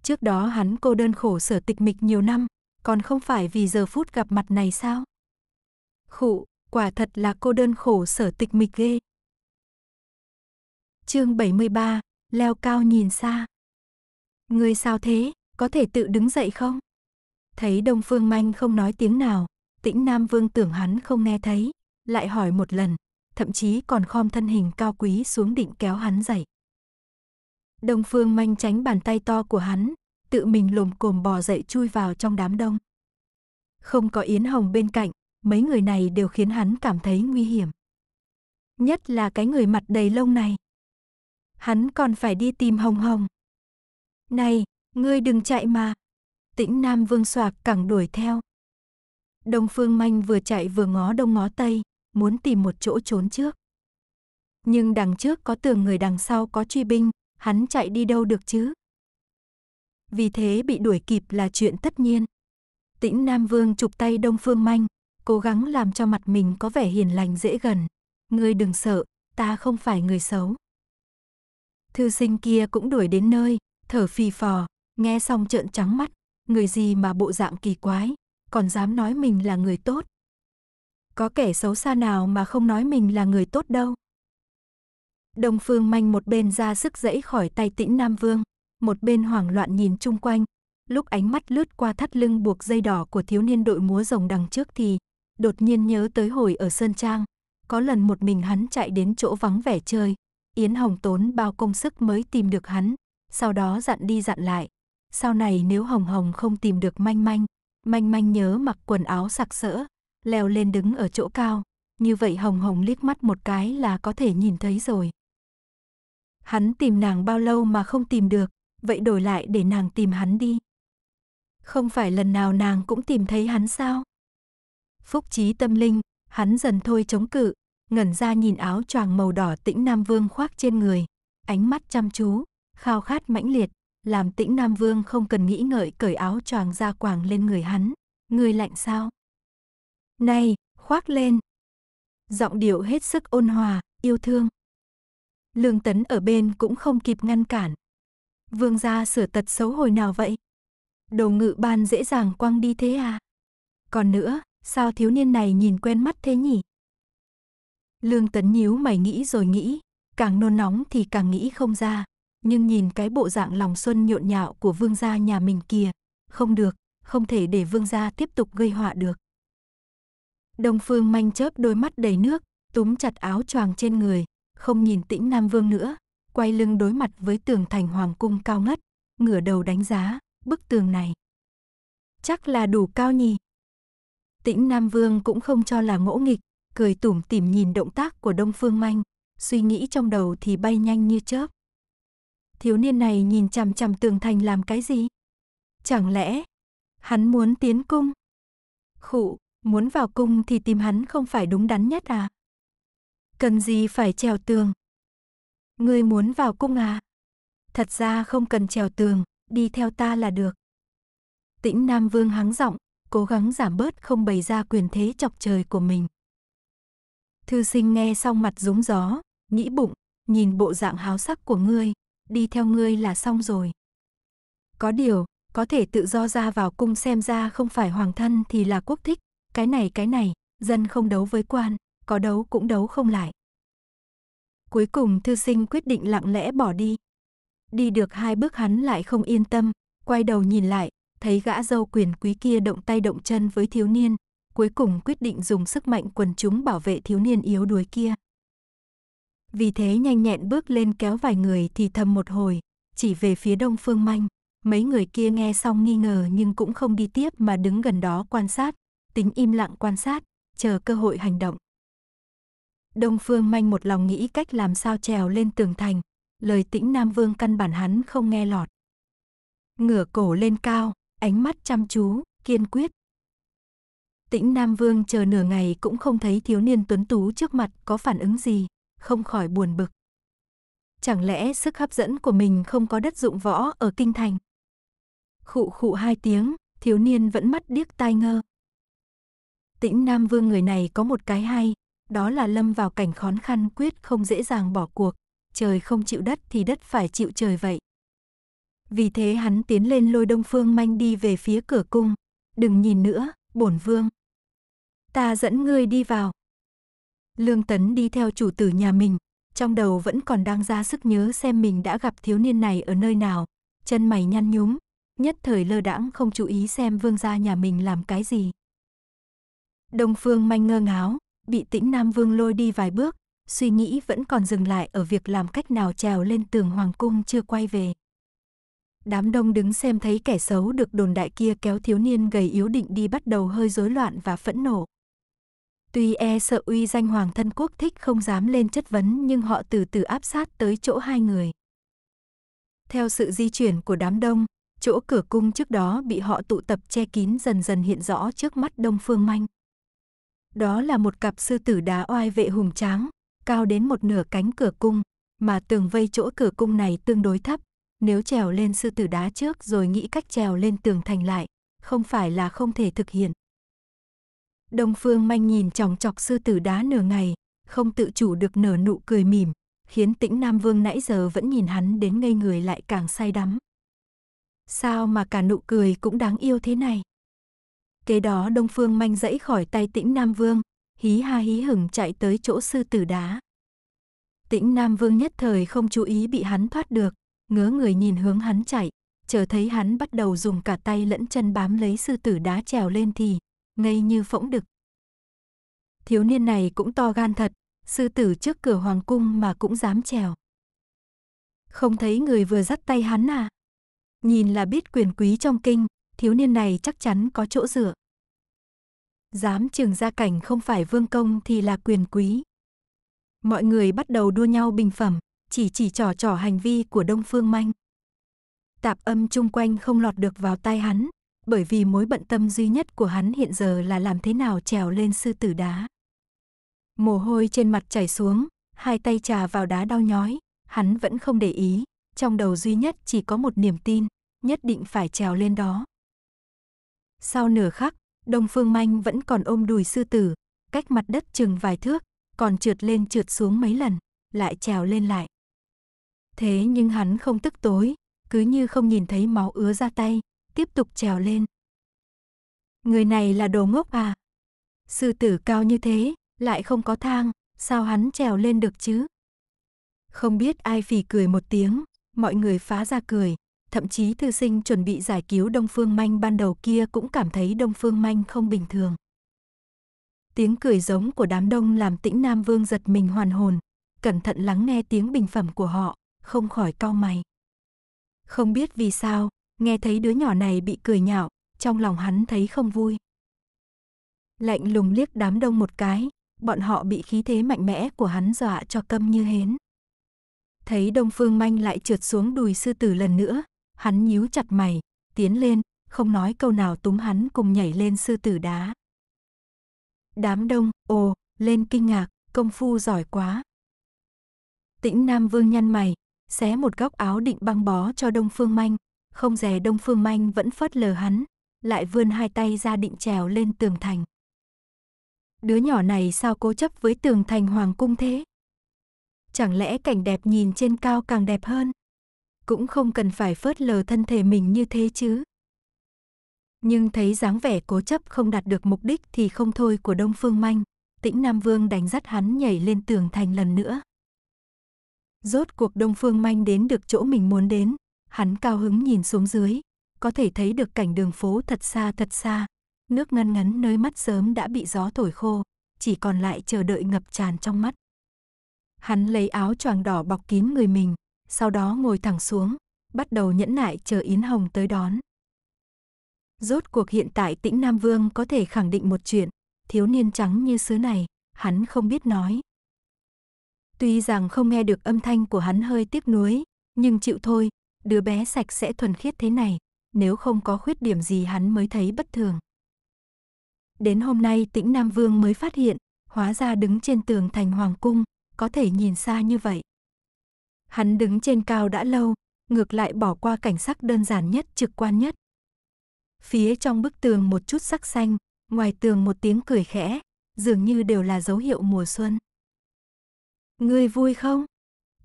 Trước đó hắn cô đơn khổ sở tịch mịch nhiều năm, còn không phải vì giờ phút gặp mặt này sao? Khụ, quả thật là cô đơn khổ sở tịch mịch ghê. Chương 73, leo cao nhìn xa. Ngươi sao thế, có thể tự đứng dậy không? Thấy Đông Phương Manh không nói tiếng nào, Tĩnh Nam Vương tưởng hắn không nghe thấy, lại hỏi một lần, thậm chí còn khom thân hình cao quý xuống định kéo hắn dậy. Đông Phương Manh tránh bàn tay to của hắn, tự mình lồm cồm bò dậy chui vào trong đám đông. Không có Yến Hồng bên cạnh, mấy người này đều khiến hắn cảm thấy nguy hiểm. Nhất là cái người mặt đầy lông này. Hắn còn phải đi tìm Hồng Hồng. Này, ngươi đừng chạy mà. Tĩnh Nam Vương Soạc cẳng đuổi theo. Đông Phương Manh vừa chạy vừa ngó đông ngó tây, muốn tìm một chỗ trốn trước. Nhưng đằng trước có tường người đằng sau có truy binh, hắn chạy đi đâu được chứ? Vì thế bị đuổi kịp là chuyện tất nhiên. Tĩnh Nam Vương chụp tay Đông Phương Manh, cố gắng làm cho mặt mình có vẻ hiền lành dễ gần. Ngươi đừng sợ, ta không phải người xấu. Thư sinh kia cũng đuổi đến nơi, thở phì phò, nghe xong trợn trắng mắt, người gì mà bộ dạng kỳ quái, còn dám nói mình là người tốt. Có kẻ xấu xa nào mà không nói mình là người tốt đâu. Đông Phương Manh một bên ra sức dẫy khỏi tay tĩnh Nam Vương, một bên hoảng loạn nhìn chung quanh. Lúc ánh mắt lướt qua thắt lưng buộc dây đỏ của thiếu niên đội múa rồng đằng trước thì, đột nhiên nhớ tới hồi ở Sơn Trang. Có lần một mình hắn chạy đến chỗ vắng vẻ chơi, Yến Hồng tốn bao công sức mới tìm được hắn, sau đó dặn đi dặn lại. Sau này nếu Hồng Hồng không tìm được manh manh, manh manh nhớ mặc quần áo sặc sỡ, leo lên đứng ở chỗ cao, như vậy Hồng Hồng liếc mắt một cái là có thể nhìn thấy rồi. Hắn tìm nàng bao lâu mà không tìm được, vậy đổi lại để nàng tìm hắn đi. Không phải lần nào nàng cũng tìm thấy hắn sao? Phúc trí tâm linh, hắn dần thôi chống cự, ngẩn ra nhìn áo choàng màu đỏ tĩnh Nam Vương khoác trên người, ánh mắt chăm chú, khao khát mãnh liệt, làm tĩnh Nam Vương không cần nghĩ ngợi cởi áo choàng ra quàng lên người hắn. Người lạnh sao? Này, khoác lên. Giọng điệu hết sức ôn hòa, yêu thương. Lương Tấn ở bên cũng không kịp ngăn cản. Vương gia sửa tật xấu hồi nào vậy? Đồ ngự ban dễ dàng quăng đi thế à? Còn nữa, sao thiếu niên này nhìn quen mắt thế nhỉ? Lương Tấn nhíu mày nghĩ rồi nghĩ, càng nôn nóng thì càng nghĩ không ra, nhưng nhìn cái bộ dạng lòng xuân nhộn nhạo của vương gia nhà mình kìa, không được, không thể để vương gia tiếp tục gây họa được. Đông Phương manh chớp đôi mắt đầy nước, túm chặt áo choàng trên người, không nhìn tĩnh Nam Vương nữa, quay lưng đối mặt với tường thành hoàng cung cao ngất, ngửa đầu đánh giá, bức tường này. Chắc là đủ cao nhỉ. Tĩnh Nam Vương cũng không cho là ngỗ nghịch, cười tủm tỉm nhìn động tác của Đông Phương Manh, suy nghĩ trong đầu thì bay nhanh như chớp. Thiếu niên này nhìn chằm chằm tường thành làm cái gì? Chẳng lẽ hắn muốn tiến cung? Khụ, muốn vào cung thì tìm hắn không phải đúng đắn nhất à? Cần gì phải trèo tường? Ngươi muốn vào cung à? Thật ra không cần trèo tường, đi theo ta là được. Tĩnh Nam Vương hắng giọng, cố gắng giảm bớt không bày ra quyền thế chọc trời của mình. Thư sinh nghe xong mặt rúng gió, nghĩ bụng, nhìn bộ dạng háo sắc của ngươi, đi theo ngươi là xong rồi. Có điều, có thể tự do ra vào cung xem ra không phải hoàng thân thì là quốc thích, cái này cái này, dân không đấu với quan, có đấu cũng đấu không lại. Cuối cùng thư sinh quyết định lặng lẽ bỏ đi. Đi được hai bước hắn lại không yên tâm, quay đầu nhìn lại, thấy gã dâu quyền quý kia động tay động chân với thiếu niên, cuối cùng quyết định dùng sức mạnh quần chúng bảo vệ thiếu niên yếu đuối kia. Vì thế nhanh nhẹn bước lên kéo vài người thì thầm một hồi, chỉ về phía đông phương manh. Mấy người kia nghe xong nghi ngờ nhưng cũng không đi tiếp mà đứng gần đó quan sát, tính im lặng quan sát, chờ cơ hội hành động. Đông Phương Manh một lòng nghĩ cách làm sao trèo lên tường thành, lời tĩnh Nam Vương căn bản hắn không nghe lọt. Ngửa cổ lên cao, ánh mắt chăm chú, kiên quyết. Tĩnh Nam Vương chờ nửa ngày cũng không thấy thiếu niên tuấn tú trước mặt có phản ứng gì, không khỏi buồn bực. Chẳng lẽ sức hấp dẫn của mình không có đất dụng võ ở kinh thành? Khụ khụ hai tiếng, thiếu niên vẫn mắt điếc tai ngơ. Tĩnh Nam Vương người này có một cái hay, đó là lâm vào cảnh khó khăn quyết không dễ dàng bỏ cuộc, trời không chịu đất thì đất phải chịu trời vậy. Vì thế hắn tiến lên lôi Đông Phương Manh đi về phía cửa cung, đừng nhìn nữa, bổn vương. Ta dẫn ngươi đi vào. Lương Tấn đi theo chủ tử nhà mình, trong đầu vẫn còn đang ra sức nhớ xem mình đã gặp thiếu niên này ở nơi nào, chân mày nhăn nhúm, nhất thời lơ đãng không chú ý xem vương gia nhà mình làm cái gì. Đông Phương manh ngơ ngáo, bị tĩnh Nam Vương lôi đi vài bước, suy nghĩ vẫn còn dừng lại ở việc làm cách nào trèo lên tường hoàng cung chưa quay về. Đám đông đứng xem thấy kẻ xấu được đồn đại kia kéo thiếu niên gầy yếu định đi bắt đầu hơi rối loạn và phẫn nộ. Tuy e sợ uy danh hoàng thân quốc thích không dám lên chất vấn nhưng họ từ từ áp sát tới chỗ hai người. Theo sự di chuyển của đám đông, chỗ cửa cung trước đó bị họ tụ tập che kín dần dần hiện rõ trước mắt Đông Phương Manh. Đó là một cặp sư tử đá oai vệ hùng tráng, cao đến một nửa cánh cửa cung, mà tường vây chỗ cửa cung này tương đối thấp, nếu trèo lên sư tử đá trước rồi nghĩ cách trèo lên tường thành lại, không phải là không thể thực hiện. Đông Phương Manh nhìn chòng chọc sư tử đá nửa ngày, không tự chủ được nở nụ cười mỉm, khiến tĩnh Nam Vương nãy giờ vẫn nhìn hắn đến ngây người lại càng say đắm. Sao mà cả nụ cười cũng đáng yêu thế này? Kế đó Đông Phương Manh dẫy khỏi tay tĩnh Nam Vương, hí ha hí hửng chạy tới chỗ sư tử đá. Tĩnh Nam Vương nhất thời không chú ý bị hắn thoát được, ngớ người nhìn hướng hắn chạy, chờ thấy hắn bắt đầu dùng cả tay lẫn chân bám lấy sư tử đá trèo lên thì, ngây như phỗng đực. Thiếu niên này cũng to gan thật, sư tử trước cửa hoàng cung mà cũng dám trèo. Không thấy người vừa dắt tay hắn à? Nhìn là biết quyền quý trong kinh, thiếu niên này chắc chắn có chỗ dựa. Dám trường gia cảnh không phải vương công thì là quyền quý. Mọi người bắt đầu đua nhau bình phẩm, chỉ chỉ trò trò hành vi của Đông Phương Manh. Tạp âm chung quanh không lọt được vào tai hắn, bởi vì mối bận tâm duy nhất của hắn hiện giờ là làm thế nào trèo lên sư tử đá. Mồ hôi trên mặt chảy xuống, hai tay trà vào đá đau nhói, hắn vẫn không để ý, trong đầu duy nhất chỉ có một niềm tin, nhất định phải trèo lên đó. Sau nửa khắc, Đông Phương Manh vẫn còn ôm đùi sư tử, cách mặt đất chừng vài thước, còn trượt lên trượt xuống mấy lần, lại trèo lên lại. Thế nhưng hắn không tức tối, cứ như không nhìn thấy máu ứa ra tay, tiếp tục trèo lên. Người này là đồ ngốc à? Sư tử cao như thế, lại không có thang, sao hắn trèo lên được chứ? Không biết ai phì cười một tiếng, mọi người phá ra cười, thậm chí thư sinh chuẩn bị giải cứu Đông Phương Manh ban đầu kia cũng cảm thấy Đông Phương Manh không bình thường. Tiếng cười giống của đám đông làm tĩnh Nam Vương giật mình hoàn hồn, cẩn thận lắng nghe tiếng bình phẩm của họ, không khỏi cau mày. Không biết vì sao, nghe thấy đứa nhỏ này bị cười nhạo, trong lòng hắn thấy không vui. Lạnh lùng liếc đám đông một cái, bọn họ bị khí thế mạnh mẽ của hắn dọa cho câm như hến. Thấy Đông Phương Manh lại trượt xuống đùi sư tử lần nữa, hắn nhíu chặt mày, tiến lên, không nói câu nào túm hắn cùng nhảy lên sư tử đá. Đám đông, ồ, lên kinh ngạc, công phu giỏi quá. Tĩnh Nam Vương nhăn mày, xé một góc áo định băng bó cho Đông Phương Manh, không dè Đông Phương Manh vẫn phớt lờ hắn, lại vươn hai tay ra định trèo lên tường thành. Đứa nhỏ này sao cố chấp với tường thành hoàng cung thế? Chẳng lẽ cảnh đẹp nhìn trên cao càng đẹp hơn? Cũng không cần phải phớt lờ thân thể mình như thế chứ. Nhưng thấy dáng vẻ cố chấp không đạt được mục đích thì không thôi của Đông Phương Manh, Tĩnh Nam Vương đánh dắt hắn nhảy lên tường thành lần nữa. Rốt cuộc Đông Phương Manh đến được chỗ mình muốn đến, hắn cao hứng nhìn xuống dưới, có thể thấy được cảnh đường phố thật xa thật xa, nước ngân ngấn nơi mắt sớm đã bị gió thổi khô, chỉ còn lại chờ đợi ngập tràn trong mắt. Hắn lấy áo choàng đỏ bọc kín người mình, sau đó ngồi thẳng xuống, bắt đầu nhẫn nại chờ Yến Hồng tới đón. Rốt cuộc hiện tại Tĩnh Nam Vương có thể khẳng định một chuyện, thiếu niên trắng như sứ này, hắn không biết nói. Tuy rằng không nghe được âm thanh của hắn hơi tiếc nuối, nhưng chịu thôi, đứa bé sạch sẽ thuần khiết thế này, nếu không có khuyết điểm gì hắn mới thấy bất thường. Đến hôm nay tĩnh Nam Vương mới phát hiện, hóa ra đứng trên tường thành Hoàng Cung, có thể nhìn xa như vậy. Hắn đứng trên cao đã lâu, ngược lại bỏ qua cảnh sắc đơn giản nhất trực quan nhất. Phía trong bức tường một chút sắc xanh, ngoài tường một tiếng cười khẽ, dường như đều là dấu hiệu mùa xuân. Ngươi vui không?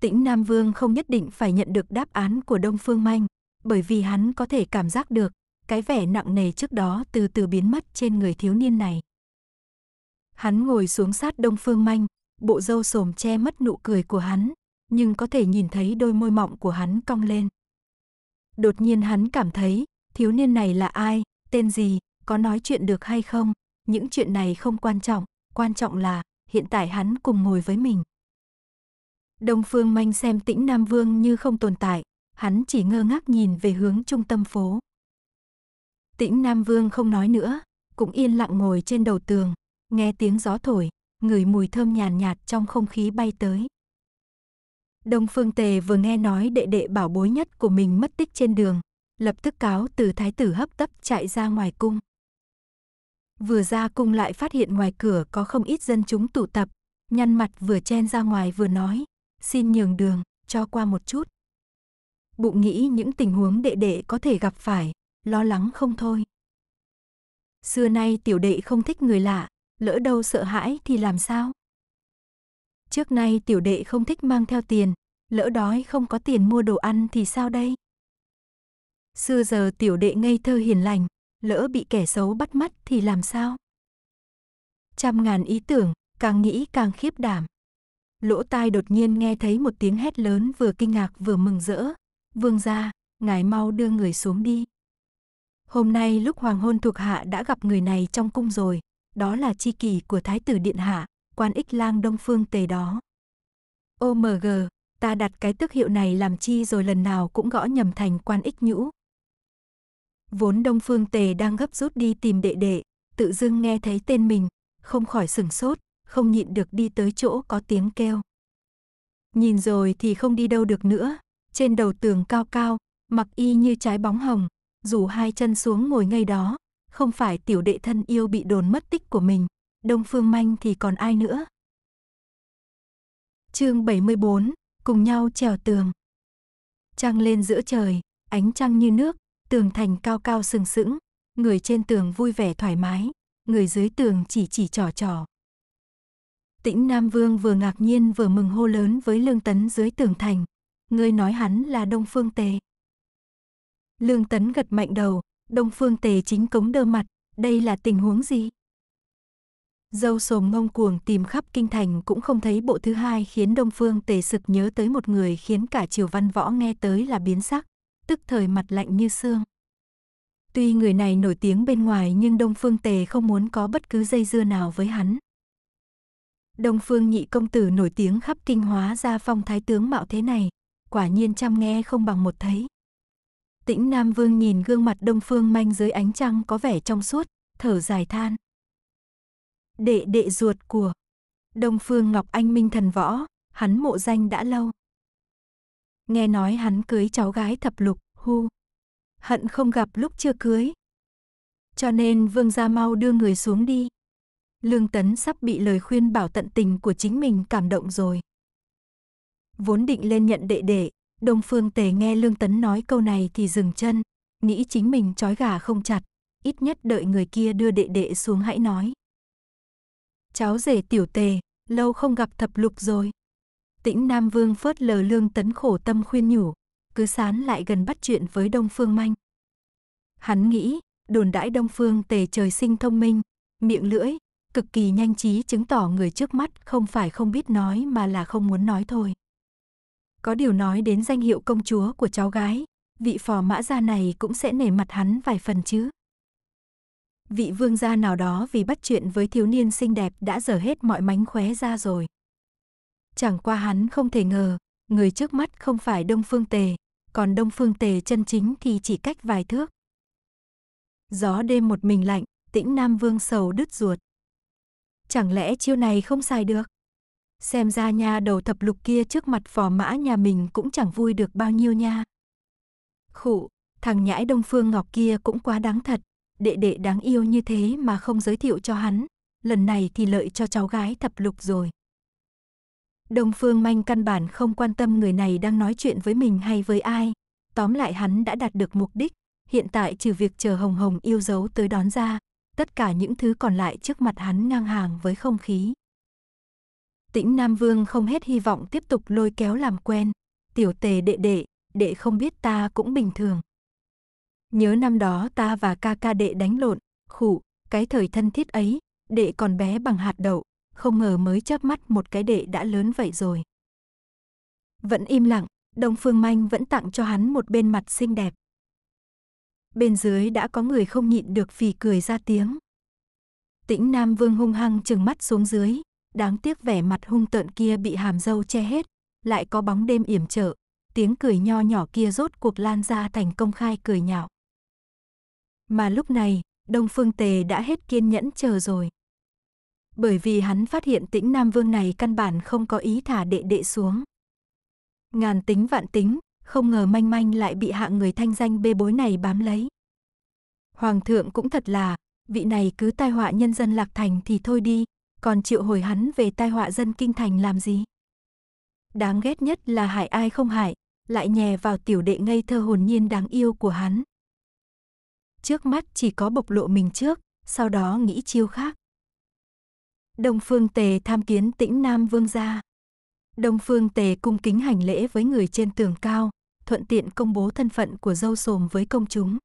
Tĩnh Nam Vương không nhất định phải nhận được đáp án của Đông Phương Manh, bởi vì hắn có thể cảm giác được, cái vẻ nặng nề trước đó từ từ biến mất trên người thiếu niên này. Hắn ngồi xuống sát Đông Phương Manh, bộ râu sồm che mất nụ cười của hắn, nhưng có thể nhìn thấy đôi môi mọng của hắn cong lên. Đột nhiên hắn cảm thấy, thiếu niên này là ai, tên gì, có nói chuyện được hay không, những chuyện này không quan trọng, quan trọng là hiện tại hắn cùng ngồi với mình. Đông Phương Manh xem Tĩnh Nam Vương như không tồn tại, hắn chỉ ngơ ngác nhìn về hướng trung tâm phố. Tĩnh Nam Vương không nói nữa, cũng yên lặng ngồi trên đầu tường, nghe tiếng gió thổi, ngửi mùi thơm nhàn nhạt, trong không khí bay tới. Đông Phương Tề vừa nghe nói đệ đệ bảo bối nhất của mình mất tích trên đường, lập tức cáo từ thái tử hấp tấp chạy ra ngoài cung. Vừa ra cung lại phát hiện ngoài cửa có không ít dân chúng tụ tập, nhăn mặt vừa chen ra ngoài vừa nói, xin nhường đường, cho qua một chút. Bụng nghĩ những tình huống đệ đệ có thể gặp phải, lo lắng không thôi. Xưa nay tiểu đệ không thích người lạ, lỡ đâu sợ hãi thì làm sao? Trước nay tiểu đệ không thích mang theo tiền, lỡ đói không có tiền mua đồ ăn thì sao đây? Xưa giờ tiểu đệ ngây thơ hiền lành, lỡ bị kẻ xấu bắt mắt thì làm sao? Trăm ngàn ý tưởng, càng nghĩ càng khiếp đảm. Lỗ tai đột nhiên nghe thấy một tiếng hét lớn vừa kinh ngạc vừa mừng rỡ. Vương gia, ngài mau đưa người xuống đi. Hôm nay lúc hoàng hôn thuộc hạ đã gặp người này trong cung rồi, đó là chi kỷ của thái tử điện hạ, quan ích lang đông phương tề đó. OMG, ta đặt cái tước hiệu này làm chi rồi lần nào cũng gõ nhầm thành quan ích nhũ. Vốn đông phương tề đang gấp rút đi tìm đệ đệ, tự dưng nghe thấy tên mình, không khỏi sửng sốt, không nhịn được đi tới chỗ có tiếng kêu. Nhìn rồi thì không đi đâu được nữa, trên đầu tường cao cao, mặc y như trái bóng hồng, dù hai chân xuống ngồi ngay đó, không phải tiểu đệ thân yêu bị đồn mất tích của mình, Đông Phương Manh thì còn ai nữa. chương 74, cùng nhau trèo tường. Trăng lên giữa trời, ánh trăng như nước, tường thành cao cao sừng sững, người trên tường vui vẻ thoải mái, người dưới tường chỉ chỉ trò trò. Tĩnh Nam Vương vừa ngạc nhiên vừa mừng hô lớn với Lương Tấn dưới tường thành, người nói hắn là Đông Phương Tề. Lương Tấn gật mạnh đầu, Đông Phương Tề chính cống đơ mặt, đây là tình huống gì? Dâu sồm ngông cuồng tìm khắp kinh thành cũng không thấy bộ thứ hai khiến Đông Phương Tề sực nhớ tới một người khiến cả triều văn võ nghe tới là biến sắc, tức thời mặt lạnh như xương. Tuy người này nổi tiếng bên ngoài nhưng Đông Phương Tề không muốn có bất cứ dây dưa nào với hắn. Đông Phương nhị công tử nổi tiếng khắp kinh hóa ra phong thái tướng mạo thế này, quả nhiên chăm nghe không bằng một thấy. Tĩnh Nam Vương nhìn gương mặt Đông Phương manh dưới ánh trăng có vẻ trong suốt, thở dài than. Đệ đệ ruột của Đông Phương Ngọc Anh Minh thần võ, hắn mộ danh đã lâu. Nghe nói hắn cưới cháu gái thập lục, hu. Hận không gặp lúc chưa cưới. Cho nên vương gia mau đưa người xuống đi. Lương Tấn sắp bị lời khuyên bảo tận tình của chính mình cảm động rồi. Vốn định lên nhận đệ đệ, Đông Phương Tề nghe Lương Tấn nói câu này thì dừng chân, nghĩ chính mình trói gà không chặt, ít nhất đợi người kia đưa đệ đệ xuống hãy nói. Cháu rể tiểu tề, lâu không gặp thập lục rồi. Tĩnh Nam Vương phớt lờ Lương Tấn khổ tâm khuyên nhủ, cứ sán lại gần bắt chuyện với Đông Phương Manh. Hắn nghĩ, đồn đãi Đông Phương Tề trời sinh thông minh, miệng lưỡi, cực kỳ nhanh trí chứng tỏ người trước mắt không phải không biết nói mà là không muốn nói thôi. Có điều nói đến danh hiệu công chúa của cháu gái, vị phò mã gia này cũng sẽ nể mặt hắn vài phần chứ. Vị vương gia nào đó vì bắt chuyện với thiếu niên xinh đẹp đã dở hết mọi mánh khóe ra rồi. Chẳng qua hắn không thể ngờ, người trước mắt không phải Đông Phương Tề, còn Đông Phương Tề chân chính thì chỉ cách vài thước. Gió đêm một mình lạnh, tĩnh Nam Vương sầu đứt ruột. Chẳng lẽ chiêu này không xài được? Xem ra nha đầu thập lục kia trước mặt phò mã nhà mình cũng chẳng vui được bao nhiêu nha. Khụ, thằng nhãi Đông Phương Ngọc kia cũng quá đáng thật, đệ đệ đáng yêu như thế mà không giới thiệu cho hắn, lần này thì lợi cho cháu gái thập lục rồi. Đông Phương Manh căn bản không quan tâm người này đang nói chuyện với mình hay với ai, tóm lại hắn đã đạt được mục đích, hiện tại trừ việc chờ Hồng Hồng yêu dấu tới đón ra, tất cả những thứ còn lại trước mặt hắn ngang hàng với không khí. Tĩnh Nam Vương không hết hy vọng tiếp tục lôi kéo làm quen, tiểu tề đệ đệ, đệ không biết ta cũng bình thường. Nhớ năm đó ta và ca ca đệ đánh lộn, khủ, cái thời thân thiết ấy, đệ còn bé bằng hạt đậu, không ngờ mới chớp mắt một cái đệ đã lớn vậy rồi. Vẫn im lặng, Đông Phương Manh vẫn tặng cho hắn một bên mặt xinh đẹp. Bên dưới đã có người không nhịn được phì cười ra tiếng. Tĩnh Nam Vương hung hăng trừng mắt xuống dưới, đáng tiếc vẻ mặt hung tợn kia bị hàm dâu che hết, lại có bóng đêm yểm trợ, tiếng cười nho nhỏ kia rốt cuộc lan ra thành công khai cười nhạo. Mà lúc này, Đông Phương Tề đã hết kiên nhẫn chờ rồi. Bởi vì hắn phát hiện tĩnh Nam Vương này căn bản không có ý thả đệ đệ xuống. Ngàn tính vạn tính, không ngờ manh manh lại bị hạng người thanh danh bê bối này bám lấy. Hoàng thượng cũng thật là, vị này cứ tai họa nhân dân lạc thành thì thôi đi, còn chịu hồi hắn về tai họa dân kinh thành làm gì? Đáng ghét nhất là hại ai không hại, lại nhè vào tiểu đệ ngây thơ hồn nhiên đáng yêu của hắn trước mắt chỉ có bộc lộ mình trước, sau đó nghĩ chiêu khác. Đông Phương Tề tham kiến tĩnh Nam Vương gia. Đông Phương Tề cung kính hành lễ với người trên tường cao, thuận tiện công bố thân phận của dâu sồm với công chúng.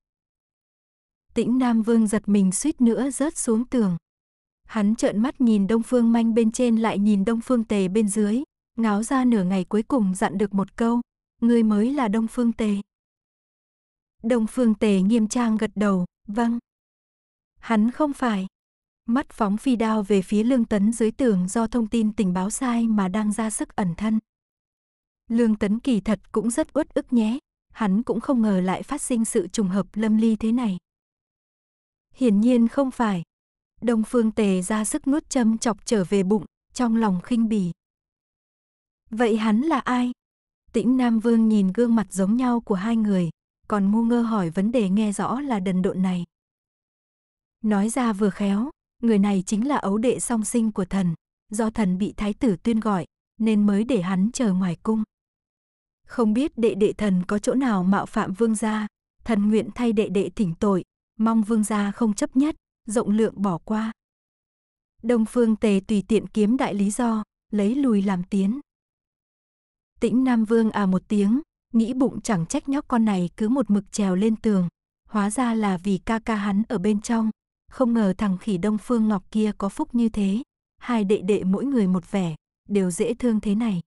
Tĩnh Nam Vương giật mình suýt nữa rớt xuống tường. Hắn trợn mắt nhìn Đông Phương Manh bên trên lại nhìn Đông Phương Tề bên dưới, ngáo ra nửa ngày cuối cùng dặn được một câu, người mới là Đông Phương Tề. Đông Phương Tề nghiêm trang gật đầu, vâng. Hắn không phải. Mắt phóng phi đao về phía Lương Tấn dưới tường do thông tin tình báo sai mà đang ra sức ẩn thân. Lương Tấn kỳ thật cũng rất uất ức nhé, hắn cũng không ngờ lại phát sinh sự trùng hợp lâm ly thế này. Hiển nhiên không phải. Đông Phương Tề ra sức nuốt châm chọc trở về bụng, trong lòng khinh bỉ. Vậy hắn là ai? Tĩnh Nam Vương nhìn gương mặt giống nhau của hai người, còn ngu ngơ hỏi vấn đề nghe rõ là đần độn này. Nói ra vừa khéo, người này chính là ấu đệ song sinh của thần, do thần bị thái tử tuyên gọi, nên mới để hắn chờ ngoài cung. Không biết đệ đệ thần có chỗ nào mạo phạm vương gia, thần nguyện thay đệ đệ thỉnh tội, mong vương gia không chấp nhất, rộng lượng bỏ qua. Đông Phương Tề tùy tiện kiếm đại lý do, lấy lùi làm tiến. Tĩnh Nam Vương à một tiếng, nghĩ bụng chẳng trách nhóc con này cứ một mực trèo lên tường, hóa ra là vì ca ca hắn ở bên trong, không ngờ thằng khỉ Đông Phương Ngọc kia có phúc như thế, hai đệ đệ mỗi người một vẻ, đều dễ thương thế này.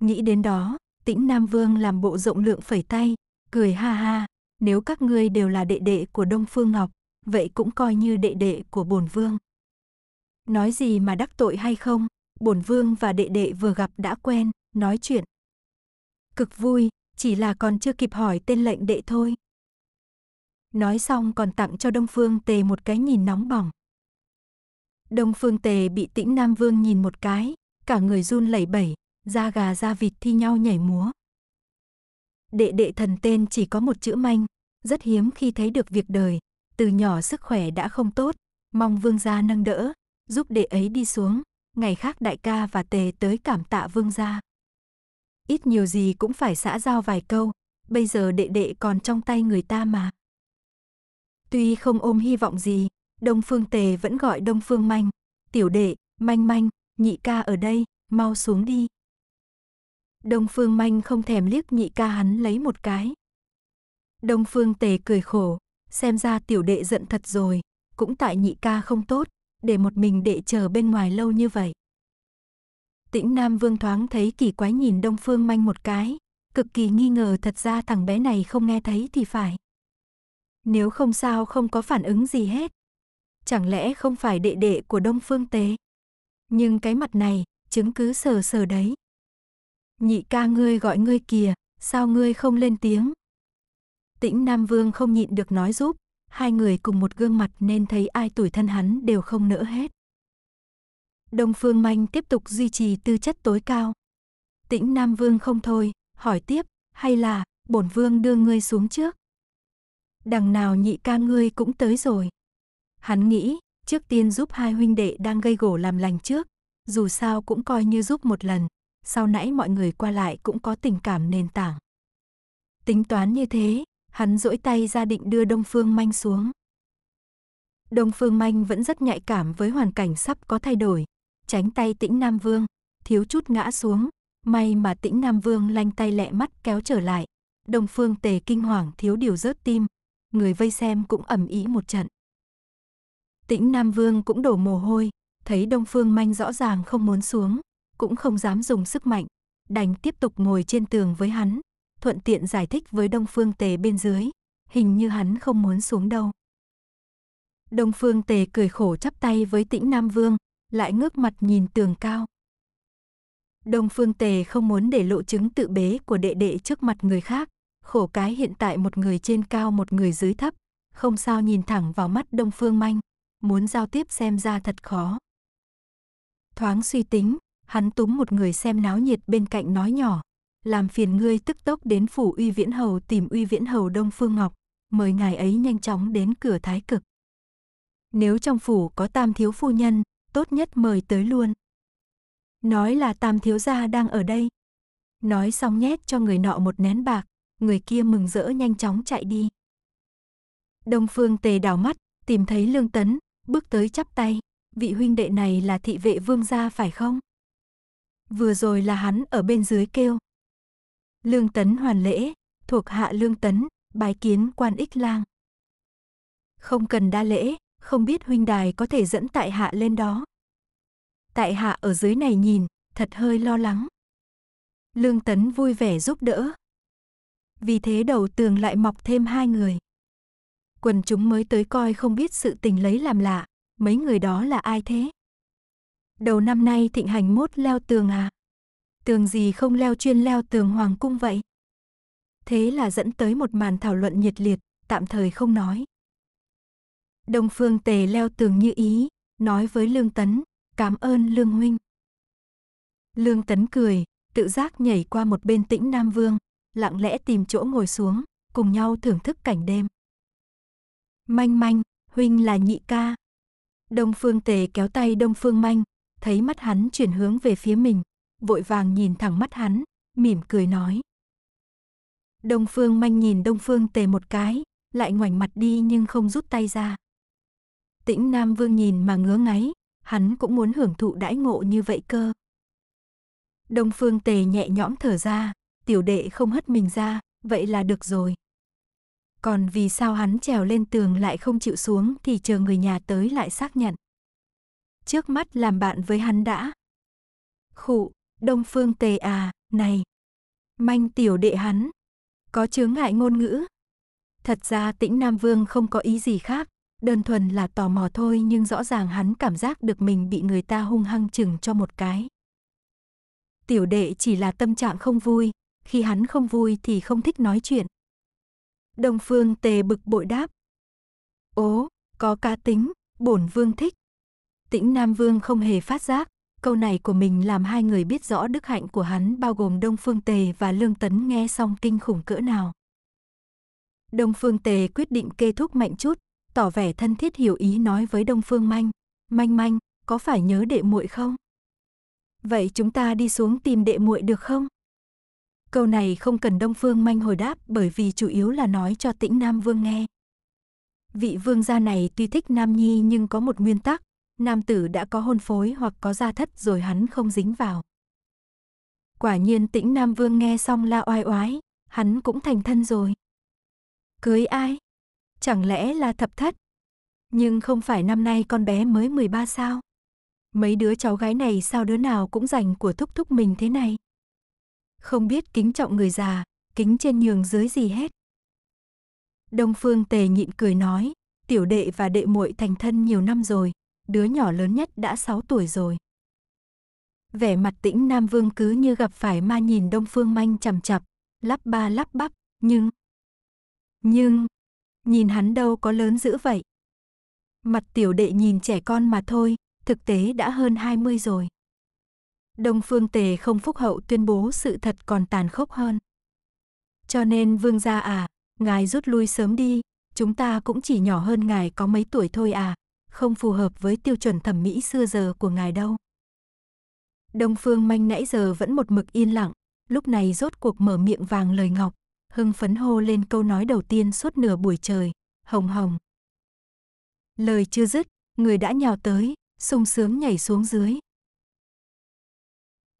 Nghĩ đến đó, Tĩnh Nam Vương làm bộ rộng lượng phẩy tay, cười ha ha, nếu các ngươi đều là đệ đệ của Đông Phương Ngọc, vậy cũng coi như đệ đệ của bổn vương. Nói gì mà đắc tội hay không, bổn vương và đệ đệ vừa gặp đã quen, nói chuyện. Cực vui, chỉ là còn chưa kịp hỏi tên lệnh đệ thôi. Nói xong còn tặng cho Đông Phương Tề một cái nhìn nóng bỏng. Đông Phương Tề bị Tĩnh Nam Vương nhìn một cái, cả người run lẩy bẩy, da gà da vịt thi nhau nhảy múa. Đệ đệ thần tên chỉ có một chữ manh, rất hiếm khi thấy được việc đời, từ nhỏ sức khỏe đã không tốt, mong vương gia nâng đỡ, giúp đệ ấy đi xuống, ngày khác đại ca và tề tới cảm tạ vương gia. Ít nhiều gì cũng phải xã giao vài câu, bây giờ đệ đệ còn trong tay người ta mà. Tuy không ôm hy vọng gì, Đông Phương Tề vẫn gọi Đông Phương Manh, tiểu đệ, manh manh, nhị ca ở đây, mau xuống đi. Đông Phương Manh không thèm liếc nhị ca hắn lấy một cái. Đông Phương Tề cười khổ, xem ra tiểu đệ giận thật rồi, cũng tại nhị ca không tốt, để một mình đệ chờ bên ngoài lâu như vậy. Tĩnh Nam Vương thoáng thấy kỳ quái nhìn Đông Phương Manh một cái, cực kỳ nghi ngờ thật ra thằng bé này không nghe thấy thì phải. Nếu không sao không có phản ứng gì hết. Chẳng lẽ không phải đệ đệ của Đông Phương Tế? Nhưng cái mặt này, chứng cứ sờ sờ đấy. Nhị ca ngươi gọi ngươi kìa, sao ngươi không lên tiếng? Tĩnh Nam Vương không nhịn được nói giúp, hai người cùng một gương mặt nên thấy ai tuổi thân hắn đều không nỡ hết. Đông Phương Manh tiếp tục duy trì tư chất tối cao. Tĩnh Nam Vương không thôi, hỏi tiếp, hay là, bổn vương đưa ngươi xuống trước? Đằng nào nhị ca ngươi cũng tới rồi. Hắn nghĩ, trước tiên giúp hai huynh đệ đang gây gổ làm lành trước, dù sao cũng coi như giúp một lần, sau nãy mọi người qua lại cũng có tình cảm nền tảng. Tính toán như thế, hắn duỗi tay ra định đưa Đông Phương Manh xuống. Đông Phương Manh vẫn rất nhạy cảm với hoàn cảnh sắp có thay đổi, tránh tay Tĩnh Nam Vương, thiếu chút ngã xuống, may mà Tĩnh Nam Vương lanh tay lẹ mắt kéo trở lại. Đông Phương Tề kinh hoàng thiếu điều rớt tim, người vây xem cũng ầm ĩ một trận. Tĩnh Nam Vương cũng đổ mồ hôi, thấy Đông Phương Manh rõ ràng không muốn xuống, cũng không dám dùng sức mạnh, đành tiếp tục ngồi trên tường với hắn, thuận tiện giải thích với Đông Phương Tề bên dưới, hình như hắn không muốn xuống đâu. Đông Phương Tề cười khổ chắp tay với Tĩnh Nam Vương, lại ngước mặt nhìn tường cao. Đông Phương Tề không muốn để lộ chứng tự bế của đệ đệ trước mặt người khác, khổ cái hiện tại một người trên cao một người dưới thấp, không sao nhìn thẳng vào mắt Đông Phương Manh, muốn giao tiếp xem ra thật khó. Thoáng suy tính, hắn túm một người xem náo nhiệt bên cạnh nói nhỏ, làm phiền ngươi tức tốc đến phủ Uy Viễn Hầu tìm Uy Viễn Hầu Đông Phương Ngọc, mời ngài ấy nhanh chóng đến cửa thái cực. Nếu trong phủ có tam thiếu phu nhân, tốt nhất mời tới luôn. Nói là tam thiếu gia đang ở đây. Nói xong nhét cho người nọ một nén bạc, người kia mừng rỡ nhanh chóng chạy đi. Đông Phương Tề đảo mắt, tìm thấy Lương Tấn, bước tới chắp tay, vị huynh đệ này là thị vệ vương gia phải không? Vừa rồi là hắn ở bên dưới kêu. Lương Tấn hoàn lễ, thuộc hạ Lương Tấn, bái kiến quan ích lang. Không cần đa lễ, không biết huynh đài có thể dẫn tại hạ lên đó. Tại hạ ở dưới này nhìn, thật hơi lo lắng. Lương Tấn vui vẻ giúp đỡ. Vì thế đầu tường lại mọc thêm hai người. Quần chúng mới tới coi không biết sự tình lấy làm lạ, mấy người đó là ai thế? Đầu năm nay thịnh hành mốt leo tường à? Tường gì không leo chuyên leo tường hoàng cung vậy? Thế là dẫn tới một màn thảo luận nhiệt liệt, tạm thời không nói. Đông Phương Tề leo tường như ý, nói với Lương Tấn, cảm ơn Lương Huynh. Lương Tấn cười, tự giác nhảy qua một bên tĩnh Nam Vương, lặng lẽ tìm chỗ ngồi xuống, cùng nhau thưởng thức cảnh đêm. Manh manh, Huynh là nhị ca. Đông Phương Tề kéo tay Đông Phương Manh, thấy mắt hắn chuyển hướng về phía mình, vội vàng nhìn thẳng mắt hắn, mỉm cười nói. Đông Phương Manh nhìn Đông Phương Tề một cái, lại ngoảnh mặt đi nhưng không rút tay ra. Tĩnh Nam Vương nhìn mà ngứa ngáy, hắn cũng muốn hưởng thụ đãi ngộ như vậy cơ. Đông Phương Tề nhẹ nhõm thở ra, tiểu đệ không hất mình ra, vậy là được rồi. Còn vì sao hắn trèo lên tường lại không chịu xuống thì chờ người nhà tới lại xác nhận. Trước mắt làm bạn với hắn đã. Khụ, Đông Phương Tề à, này. Manh tiểu đệ hắn. Có chướng ngại ngôn ngữ. Thật ra tĩnh Nam Vương không có ý gì khác, đơn thuần là tò mò thôi nhưng rõ ràng hắn cảm giác được mình bị người ta hung hăng chừng cho một cái. Tiểu đệ chỉ là tâm trạng không vui, khi hắn không vui thì không thích nói chuyện. Đông Phương Tề bực bội đáp. Ố, có cá tính, bổn vương thích. Tĩnh Nam Vương không hề phát giác, câu này của mình làm hai người biết rõ đức hạnh của hắn bao gồm Đông Phương Tề và Lương Tấn nghe xong kinh khủng cỡ nào. Đông Phương Tề quyết định kê thúc mạnh chút, tỏ vẻ thân thiết hiểu ý nói với Đông Phương Manh, "Manh Manh, có phải nhớ đệ muội không? Vậy chúng ta đi xuống tìm đệ muội được không?" Câu này không cần Đông Phương Manh hồi đáp bởi vì chủ yếu là nói cho Tĩnh Nam Vương nghe. Vị vương gia này tuy thích Nam Nhi nhưng có một nguyên tắc, nam tử đã có hôn phối hoặc có gia thất rồi hắn không dính vào. Quả nhiên Tĩnh Nam Vương nghe xong la oai oái, hắn cũng thành thân rồi. Cưới ai? Chẳng lẽ là thập thất? Nhưng không phải năm nay con bé mới 13 sao? Mấy đứa cháu gái này sao đứa nào cũng dành của thúc thúc mình thế này? Không biết kính trọng người già, kính trên nhường dưới gì hết. Đông Phương Tề nhịn cười nói, tiểu đệ và đệ muội thành thân nhiều năm rồi, đứa nhỏ lớn nhất đã 6 tuổi rồi. Vẻ mặt tĩnh Nam Vương cứ như gặp phải ma nhìn Đông Phương Manh chằm chặp, lắp ba lắp bắp, nhưng... Nhưng... Nhìn hắn đâu có lớn dữ vậy. Mặt tiểu đệ nhìn trẻ con mà thôi, thực tế đã hơn 20 rồi. Đông Phương Tề không phúc hậu tuyên bố sự thật còn tàn khốc hơn. Cho nên vương gia à, ngài rút lui sớm đi, chúng ta cũng chỉ nhỏ hơn ngài có mấy tuổi thôi à, không phù hợp với tiêu chuẩn thẩm mỹ xưa giờ của ngài đâu. Đông Phương Manh nãy giờ vẫn một mực yên lặng, lúc này rốt cuộc mở miệng vàng lời ngọc, hưng phấn hô lên câu nói đầu tiên suốt nửa buổi trời, hồng hồng. Lời chưa dứt, người đã nhào tới, sung sướng nhảy xuống dưới.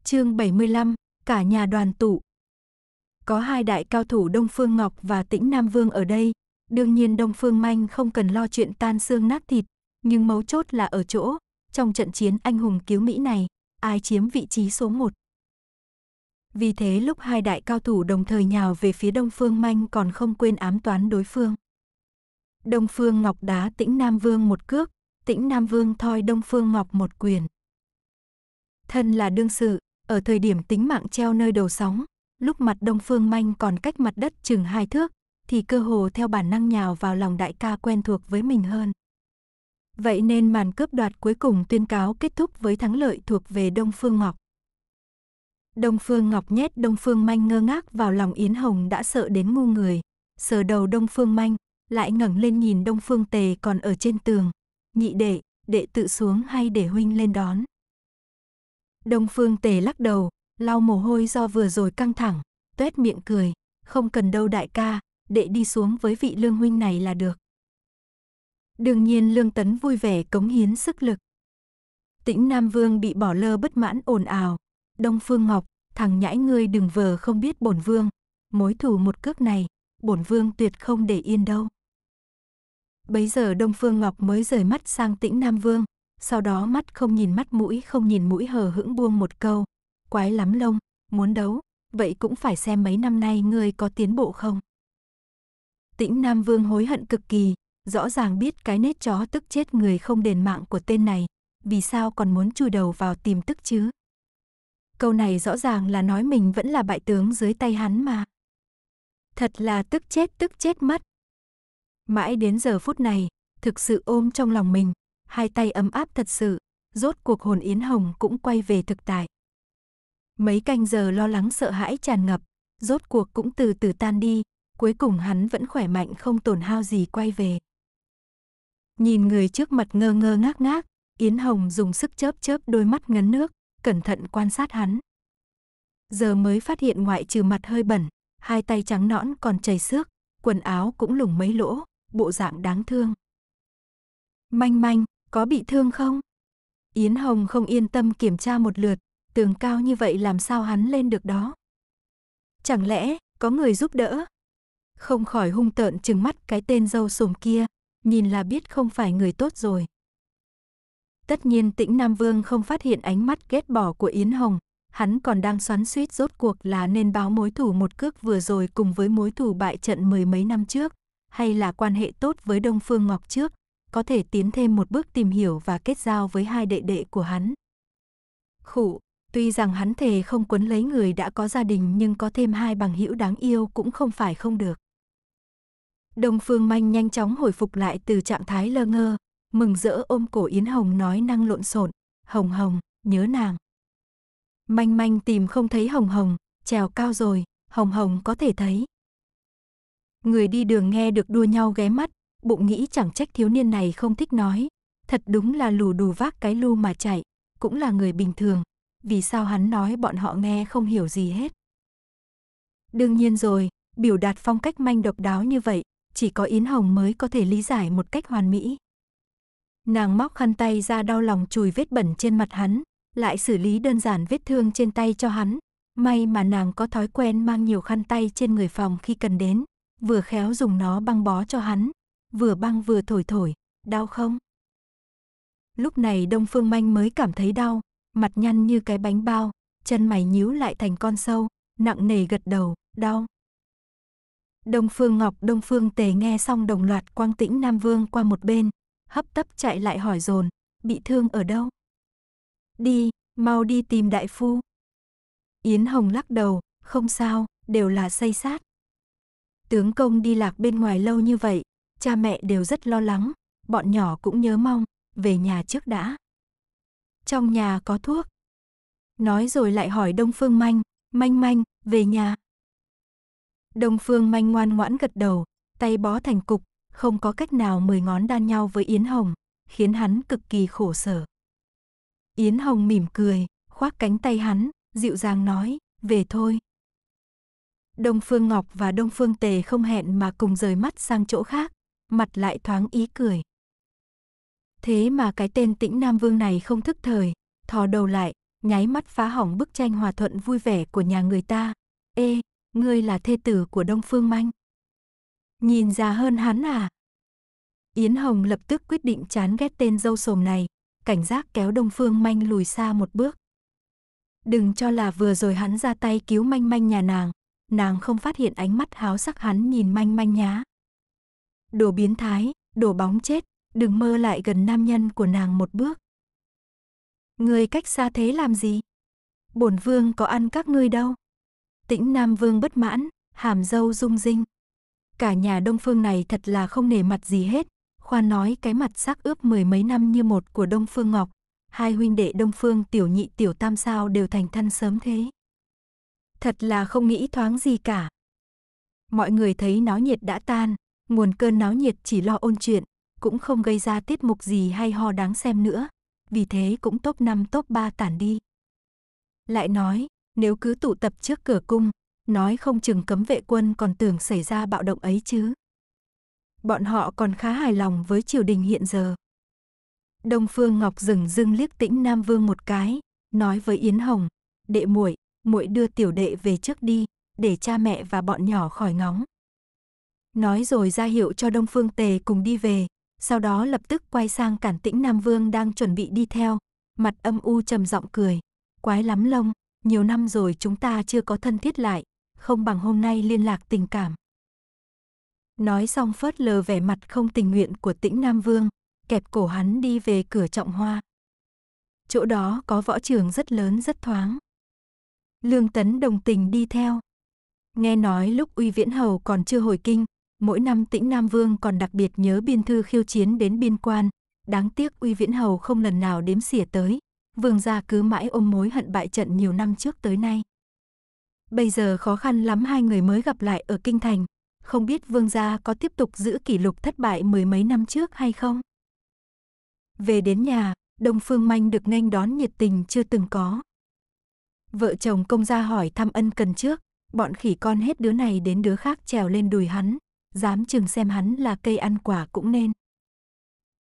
Chương 75, cả nhà đoàn tụ. Có hai đại cao thủ Đông Phương Ngọc và Tĩnh Nam Vương ở đây, đương nhiên Đông Phương Manh không cần lo chuyện tan xương nát thịt, nhưng mấu chốt là ở chỗ, trong trận chiến anh hùng cứu Mỹ này, ai chiếm vị trí số 1. Vì thế lúc hai đại cao thủ đồng thời nhào về phía Đông Phương Manh còn không quên ám toán đối phương. Đông Phương Ngọc đá Tĩnh Nam Vương một cước, Tĩnh Nam Vương thoi Đông Phương Ngọc một quyền. Thân là đương sự, ở thời điểm tính mạng treo nơi đầu sóng, lúc mặt Đông Phương Manh còn cách mặt đất chừng hai thước, thì cơ hồ theo bản năng nhào vào lòng đại ca quen thuộc với mình hơn. Vậy nên màn cướp đoạt cuối cùng tuyên cáo kết thúc với thắng lợi thuộc về Đông Phương Ngọc. Đông Phương Ngọc nhét Đông Phương Manh ngơ ngác vào lòng Yến Hồng đã sợ đến ngu người, sờ đầu Đông Phương Manh, lại ngẩng lên nhìn Đông Phương Tề còn ở trên tường. Nhị đệ, đệ tự xuống hay để huynh lên đón. Đông Phương Tề lắc đầu, lau mồ hôi do vừa rồi căng thẳng, tuét miệng cười, không cần đâu đại ca, đệ đi xuống với vị lương huynh này là được. Đương nhiên Lương Tấn vui vẻ cống hiến sức lực. Tĩnh Nam Vương bị bỏ lơ bất mãn ồn ào, Đông Phương Ngọc, thằng nhãi ngươi đừng vờ không biết bổn vương, mối thù một cước này, bổn vương tuyệt không để yên đâu. Bấy giờ Đông Phương Ngọc mới rời mắt sang Tĩnh Nam Vương, sau đó mắt không nhìn mắt mũi không nhìn mũi hờ hững buông một câu, quái lắm lông, muốn đấu, vậy cũng phải xem mấy năm nay ngươi có tiến bộ không. Tĩnh Nam Vương hối hận cực kỳ, rõ ràng biết cái nết chó tức chết người không đền mạng của tên này, vì sao còn muốn chui đầu vào tìm tức chứ. Câu này rõ ràng là nói mình vẫn là bại tướng dưới tay hắn mà. Thật là tức chết tức chết mất. Mãi đến giờ phút này, thực sự ôm trong lòng mình, hai tay ấm áp thật sự, rốt cuộc hồn Yến Hồng cũng quay về thực tại. Mấy canh giờ lo lắng sợ hãi tràn ngập, rốt cuộc cũng từ từ tan đi, cuối cùng hắn vẫn khỏe mạnh không tổn hao gì quay về. Nhìn người trước mặt ngơ ngơ ngác ngác, Yến Hồng dùng sức chớp chớp đôi mắt ngấn nước, cẩn thận quan sát hắn. Giờ mới phát hiện ngoại trừ mặt hơi bẩn, hai tay trắng nõn còn chảy xước, quần áo cũng lủng mấy lỗ, bộ dạng đáng thương. Manh manh, có bị thương không? Yến Hồng không yên tâm kiểm tra một lượt, tường cao như vậy làm sao hắn lên được đó. Chẳng lẽ, có người giúp đỡ? Không khỏi hung tợn chừng mắt cái tên dâu sồm kia, nhìn là biết không phải người tốt rồi. Tất nhiên tĩnh Nam Vương không phát hiện ánh mắt ghét bỏ của Yến Hồng, hắn còn đang xoắn suýt rốt cuộc là nên báo mối thủ một cước vừa rồi cùng với mối thủ bại trận mười mấy năm trước, hay là quan hệ tốt với Đông Phương Ngọc trước, có thể tiến thêm một bước tìm hiểu và kết giao với hai đệ đệ của hắn. Khủ, tuy rằng hắn thề không quấn lấy người đã có gia đình nhưng có thêm hai bằng hữu đáng yêu cũng không phải không được. Đông Phương Manh nhanh chóng hồi phục lại từ trạng thái lơ ngơ, mừng rỡ ôm cổ Yến Hồng nói năng lộn xộn, "Hồng Hồng, nhớ nàng." Manh Manh tìm không thấy Hồng Hồng, trèo cao rồi, Hồng Hồng có thể thấy. Người đi đường nghe được đua nhau ghé mắt, bụng nghĩ chẳng trách thiếu niên này không thích nói, thật đúng là lù đù vác cái lu mà chạy, cũng là người bình thường, vì sao hắn nói bọn họ nghe không hiểu gì hết. Đương nhiên rồi, biểu đạt phong cách manh độc đáo như vậy, chỉ có Yến Hồng mới có thể lý giải một cách hoàn mỹ. Nàng móc khăn tay ra đau lòng chùi vết bẩn trên mặt hắn, lại xử lý đơn giản vết thương trên tay cho hắn. May mà nàng có thói quen mang nhiều khăn tay trên người phòng khi cần đến, vừa khéo dùng nó băng bó cho hắn, vừa băng vừa thổi thổi, đau không? Lúc này Đông Phương Manh mới cảm thấy đau, mặt nhăn như cái bánh bao, chân mày nhíu lại thành con sâu, nặng nề gật đầu, đau. Đông Phương Ngọc, Đông Phương Tề nghe xong đồng loạt quang tĩnh Nam Vương qua một bên, hấp tấp chạy lại hỏi dồn, bị thương ở đâu? Đi, mau đi tìm đại phu. Yến Hồng lắc đầu, không sao, đều là xây sát. Tướng công đi lạc bên ngoài lâu như vậy, cha mẹ đều rất lo lắng, bọn nhỏ cũng nhớ mong, về nhà trước đã. Trong nhà có thuốc. Nói rồi lại hỏi Đông Phương Manh, Manh Manh, về nhà. Đông Phương Manh ngoan ngoãn gật đầu, tay bó thành cục, không có cách nào mười ngón đan nhau với Yến Hồng, khiến hắn cực kỳ khổ sở. Yến Hồng mỉm cười, khoác cánh tay hắn, dịu dàng nói, về thôi. Đông Phương Ngọc và Đông Phương Tề không hẹn mà cùng rời mắt sang chỗ khác, mặt lại thoáng ý cười. Thế mà cái tên tĩnh Nam Vương này không thức thời, thò đầu lại, nháy mắt phá hỏng bức tranh hòa thuận vui vẻ của nhà người ta. Ê, ngươi là thê tử của Đông Phương Manh. Nhìn già hơn hắn à? Yến Hồng lập tức quyết định chán ghét tên dâu sồm này, cảnh giác kéo Đông Phương Manh lùi xa một bước. Đừng cho là vừa rồi hắn ra tay cứu manh manh nhà nàng, nàng không phát hiện ánh mắt háo sắc hắn nhìn manh manh nhá. Đồ biến thái, đồ bóng chết, đừng mơ lại gần nam nhân của nàng một bước. Ngươi cách xa thế làm gì? Bổn vương có ăn các ngươi đâu. Tĩnh Nam Vương bất mãn, hàm dâu rung rinh. Cả nhà Đông Phương này thật là không nể mặt gì hết, khoan nói cái mặt sắc ướp mười mấy năm như một của Đông Phương Ngọc, hai huynh đệ Đông Phương tiểu nhị tiểu tam sao đều thành thân sớm thế. Thật là không nghĩ thoáng gì cả. Mọi người thấy náo nhiệt đã tan, nguồn cơn náo nhiệt chỉ lo ôn chuyện, cũng không gây ra tiết mục gì hay ho đáng xem nữa, vì thế cũng top 5 top 3 tản đi. Lại nói, nếu cứ tụ tập trước cửa cung, nói không chừng cấm vệ quân còn tưởng xảy ra bạo động ấy chứ. Bọn họ còn khá hài lòng với triều đình hiện giờ. Đông Phương Ngọc dừng dưng liếc Tĩnh Nam Vương một cái, nói với Yến Hồng, "Đệ muội, muội đưa tiểu đệ về trước đi, để cha mẹ và bọn nhỏ khỏi ngóng." Nói rồi ra hiệu cho Đông Phương Tề cùng đi về, sau đó lập tức quay sang cản Tĩnh Nam Vương đang chuẩn bị đi theo, mặt âm u trầm giọng cười, "Quái lắm lông, nhiều năm rồi chúng ta chưa có thân thiết lại, không bằng hôm nay liên lạc tình cảm." Nói xong phớt lờ vẻ mặt không tình nguyện của tĩnh Nam Vương, kẹp cổ hắn đi về cửa trọng hoa. Chỗ đó có võ trường rất lớn rất thoáng. Lương Tấn đồng tình đi theo. Nghe nói lúc Uy Viễn Hầu còn chưa hồi kinh, mỗi năm tĩnh Nam Vương còn đặc biệt nhớ biên thư khiêu chiến đến biên quan. Đáng tiếc Uy Viễn Hầu không lần nào đếm xỉa tới, vương gia cứ mãi ôm mối hận bại trận nhiều năm trước tới nay. Bây giờ khó khăn lắm hai người mới gặp lại ở kinh thành, không biết vương gia có tiếp tục giữ kỷ lục thất bại mười mấy năm trước hay không? Về đến nhà, Đông Phương Manh được nghênh đón nhiệt tình chưa từng có. Vợ chồng công gia hỏi thăm ân cần trước, bọn khỉ con hết đứa này đến đứa khác trèo lên đùi hắn, dám chừng xem hắn là cây ăn quả cũng nên.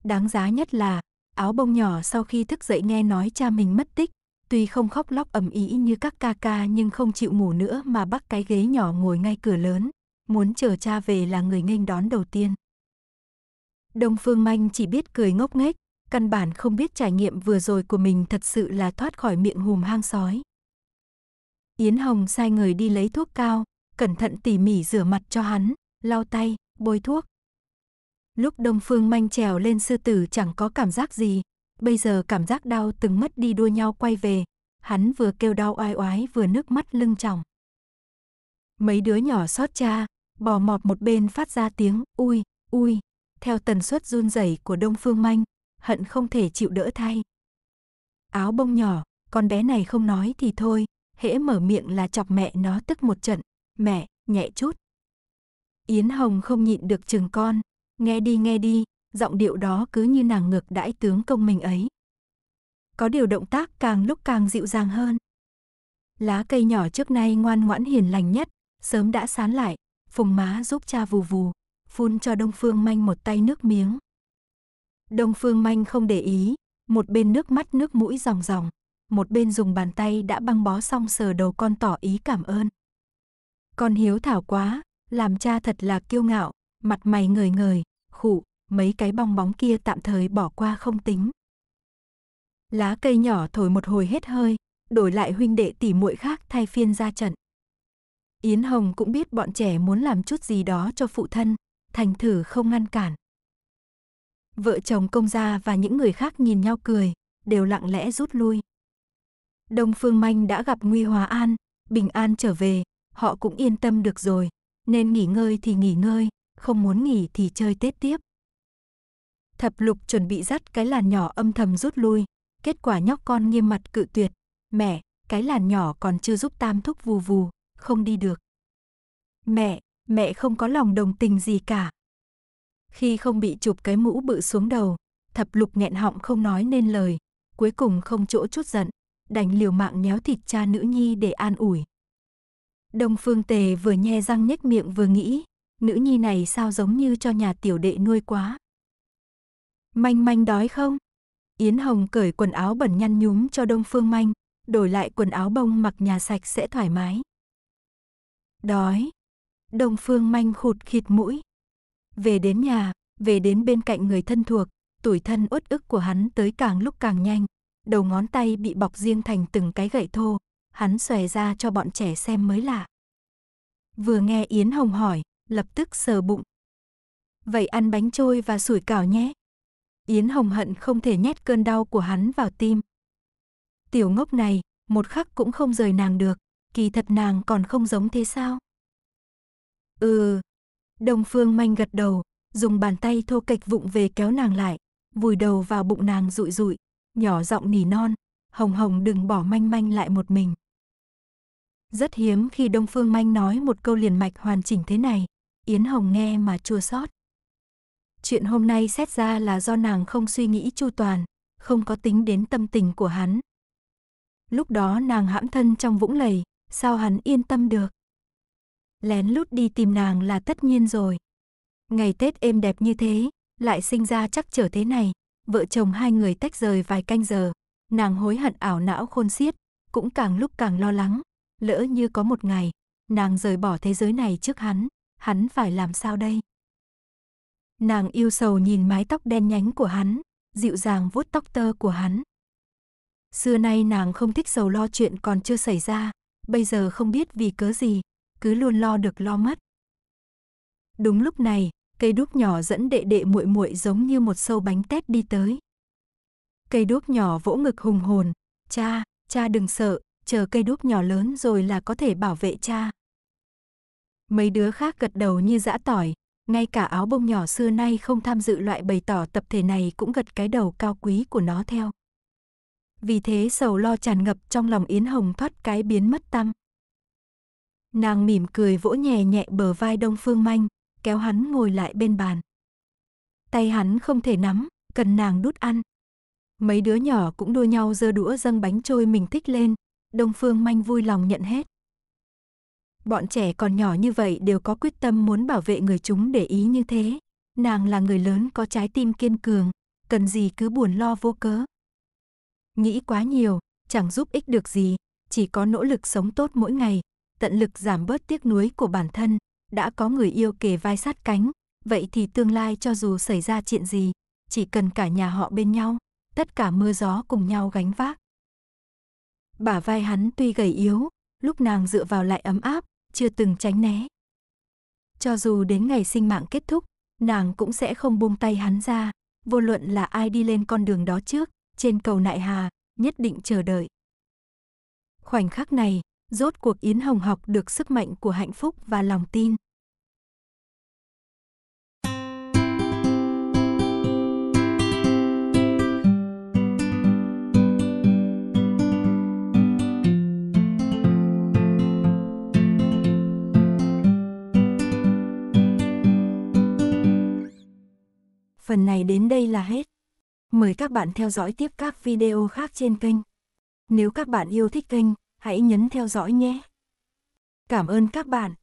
Đáng giá nhất là, áo bông nhỏ sau khi thức dậy nghe nói cha mình mất tích, tuy không khóc lóc ầm ĩ như các ca ca nhưng không chịu ngủ nữa mà bắt cái ghế nhỏ ngồi ngay cửa lớn, muốn chờ cha về là người nghênh đón đầu tiên. Đông Phương Manh chỉ biết cười ngốc nghếch, căn bản không biết trải nghiệm vừa rồi của mình thật sự là thoát khỏi miệng hùm hang sói. Yến Hồng sai người đi lấy thuốc cao, cẩn thận tỉ mỉ rửa mặt cho hắn, lau tay, bôi thuốc. Lúc Đông Phương Manh trèo lên sư tử chẳng có cảm giác gì, bây giờ cảm giác đau từng mất đi đua nhau quay về, hắn vừa kêu đau oai oái vừa nước mắt lưng tròng. Mấy đứa nhỏ xót cha, bò mọt một bên phát ra tiếng ui, ui, theo tần suất run rẩy của Đông Phương Manh, hận không thể chịu đỡ thay. Áo bông nhỏ, con bé này không nói thì thôi, hễ mở miệng là chọc mẹ nó tức một trận, mẹ, nhẹ chút. Yến Hồng không nhịn được chừng con, nghe đi nghe đi, giọng điệu đó cứ như nàng ngược đãi tướng công mình ấy. Có điều động tác càng lúc càng dịu dàng hơn. Lá cây nhỏ trước nay ngoan ngoãn hiền lành nhất, sớm đã sán lại, phùng má giúp cha vù vù, phun cho Đông Phương Manh một tay nước miếng. Đông Phương Manh không để ý, một bên nước mắt nước mũi ròng ròng, một bên dùng bàn tay đã băng bó xong sờ đầu con tỏ ý cảm ơn. Con hiếu thảo quá, làm cha thật là kiêu ngạo, mặt mày ngời ngời, khụ, mấy cái bong bóng kia tạm thời bỏ qua không tính. Lá cây nhỏ thổi một hồi hết hơi, đổi lại huynh đệ tỉ muội khác thay phiên ra trận. Yến Hồng cũng biết bọn trẻ muốn làm chút gì đó cho phụ thân, thành thử không ngăn cản. Vợ chồng công gia và những người khác nhìn nhau cười, đều lặng lẽ rút lui. Đông Phương Manh đã gặp Nguy Hòa An, bình an trở về, họ cũng yên tâm được rồi, nên nghỉ ngơi thì nghỉ ngơi, không muốn nghỉ thì chơi Tết tiếp. Thập lục chuẩn bị dắt cái làn nhỏ âm thầm rút lui, kết quả nhóc con nghiêm mặt cự tuyệt, mẹ, cái làn nhỏ còn chưa giúp tam thúc vù vù, không đi được. Mẹ, mẹ không có lòng đồng tình gì cả. Khi không bị chụp cái mũ bự xuống đầu, thập lục nghẹn họng không nói nên lời, cuối cùng không chỗ chút giận, đành liều mạng nhéo thịt cha nữ nhi để an ủi. Đông Phương Tề vừa nhe răng nhếch miệng vừa nghĩ, nữ nhi này sao giống như cho nhà tiểu đệ nuôi quá. Manh manh đói không? Yến Hồng cởi quần áo bẩn nhăn nhúm cho Đông Phương Manh, đổi lại quần áo bông mặc nhà sạch sẽ thoải mái. Đói. Đông Phương Manh khụt khịt mũi. Về đến nhà, về đến bên cạnh người thân thuộc, tuổi thân uất ức của hắn tới càng lúc càng nhanh, đầu ngón tay bị bọc riêng thành từng cái gậy thô, hắn xòe ra cho bọn trẻ xem mới lạ. Vừa nghe Yến Hồng hỏi, lập tức sờ bụng. Vậy ăn bánh trôi và sủi cảo nhé. Yến Hồng hận không thể nhét cơn đau của hắn vào tim. Tiểu ngốc này, một khắc cũng không rời nàng được, kỳ thật nàng còn không giống thế sao? Ừ. đông Phương manh gật đầu, dùng bàn tay thô kịch vụng về kéo nàng lại, vùi đầu vào bụng nàng rụi rụi, nhỏ giọng nỉ non, hồng hồng đừng bỏ manh manh lại một mình. Rất hiếm khi Đông Phương Manh nói một câu liền mạch hoàn chỉnh thế này, Yến Hồng nghe mà chua xót. Chuyện hôm nay xét ra là do nàng không suy nghĩ chu toàn, không có tính đến tâm tình của hắn. Lúc đó nàng hãm thân trong vũng lầy, sao hắn yên tâm được? Lén lút đi tìm nàng là tất nhiên rồi. Ngày Tết êm đẹp như thế, lại sinh ra chắc trở thế này, vợ chồng hai người tách rời vài canh giờ, nàng hối hận ảo não khôn xiết, cũng càng lúc càng lo lắng, lỡ như có một ngày, nàng rời bỏ thế giới này trước hắn, hắn phải làm sao đây? Nàng yêu sầu nhìn mái tóc đen nhánh của hắn, dịu dàng vuốt tóc tơ của hắn. Xưa nay nàng không thích sầu lo chuyện còn chưa xảy ra, bây giờ không biết vì cớ gì, cứ luôn lo được lo mất. Đúng lúc này, cây đúc nhỏ dẫn đệ đệ muội muội giống như một sâu bánh tét đi tới. Cây đúc nhỏ vỗ ngực hùng hồn, "Cha, cha đừng sợ, chờ cây đúc nhỏ lớn rồi là có thể bảo vệ cha." Mấy đứa khác gật đầu như dã tỏi, ngay cả áo bông nhỏ xưa nay không tham dự loại bày tỏ tập thể này cũng gật cái đầu cao quý của nó theo. Vì thế sầu lo tràn ngập trong lòng Yến Hồng thoát cái biến mất tâm. Nàng mỉm cười vỗ nhẹ nhẹ bờ vai Đông Phương Manh, kéo hắn ngồi lại bên bàn. Tay hắn không thể nắm, cần nàng đút ăn. Mấy đứa nhỏ cũng đua nhau giơ đũa dâng bánh trôi mình thích lên, Đông Phương Manh vui lòng nhận hết. Bọn trẻ còn nhỏ như vậy đều có quyết tâm muốn bảo vệ người chúng để ý như thế. Nàng là người lớn có trái tim kiên cường, cần gì cứ buồn lo vô cớ. Nghĩ quá nhiều, chẳng giúp ích được gì, chỉ có nỗ lực sống tốt mỗi ngày, tận lực giảm bớt tiếc nuối của bản thân, đã có người yêu kề vai sát cánh, vậy thì tương lai cho dù xảy ra chuyện gì, chỉ cần cả nhà họ bên nhau, tất cả mưa gió cùng nhau gánh vác. Bả vai hắn tuy gầy yếu, lúc nàng dựa vào lại ấm áp, chưa từng tránh né. Cho dù đến ngày sinh mạng kết thúc, nàng cũng sẽ không buông tay hắn ra, vô luận là ai đi lên con đường đó trước, trên cầu nại hà, nhất định chờ đợi. Khoảnh khắc này, rốt cuộc Yến Hồng học được sức mạnh của hạnh phúc và lòng tin. Phần này đến đây là hết. Mời các bạn theo dõi tiếp các video khác trên kênh. Nếu các bạn yêu thích kênh, hãy nhấn theo dõi nhé. Cảm ơn các bạn.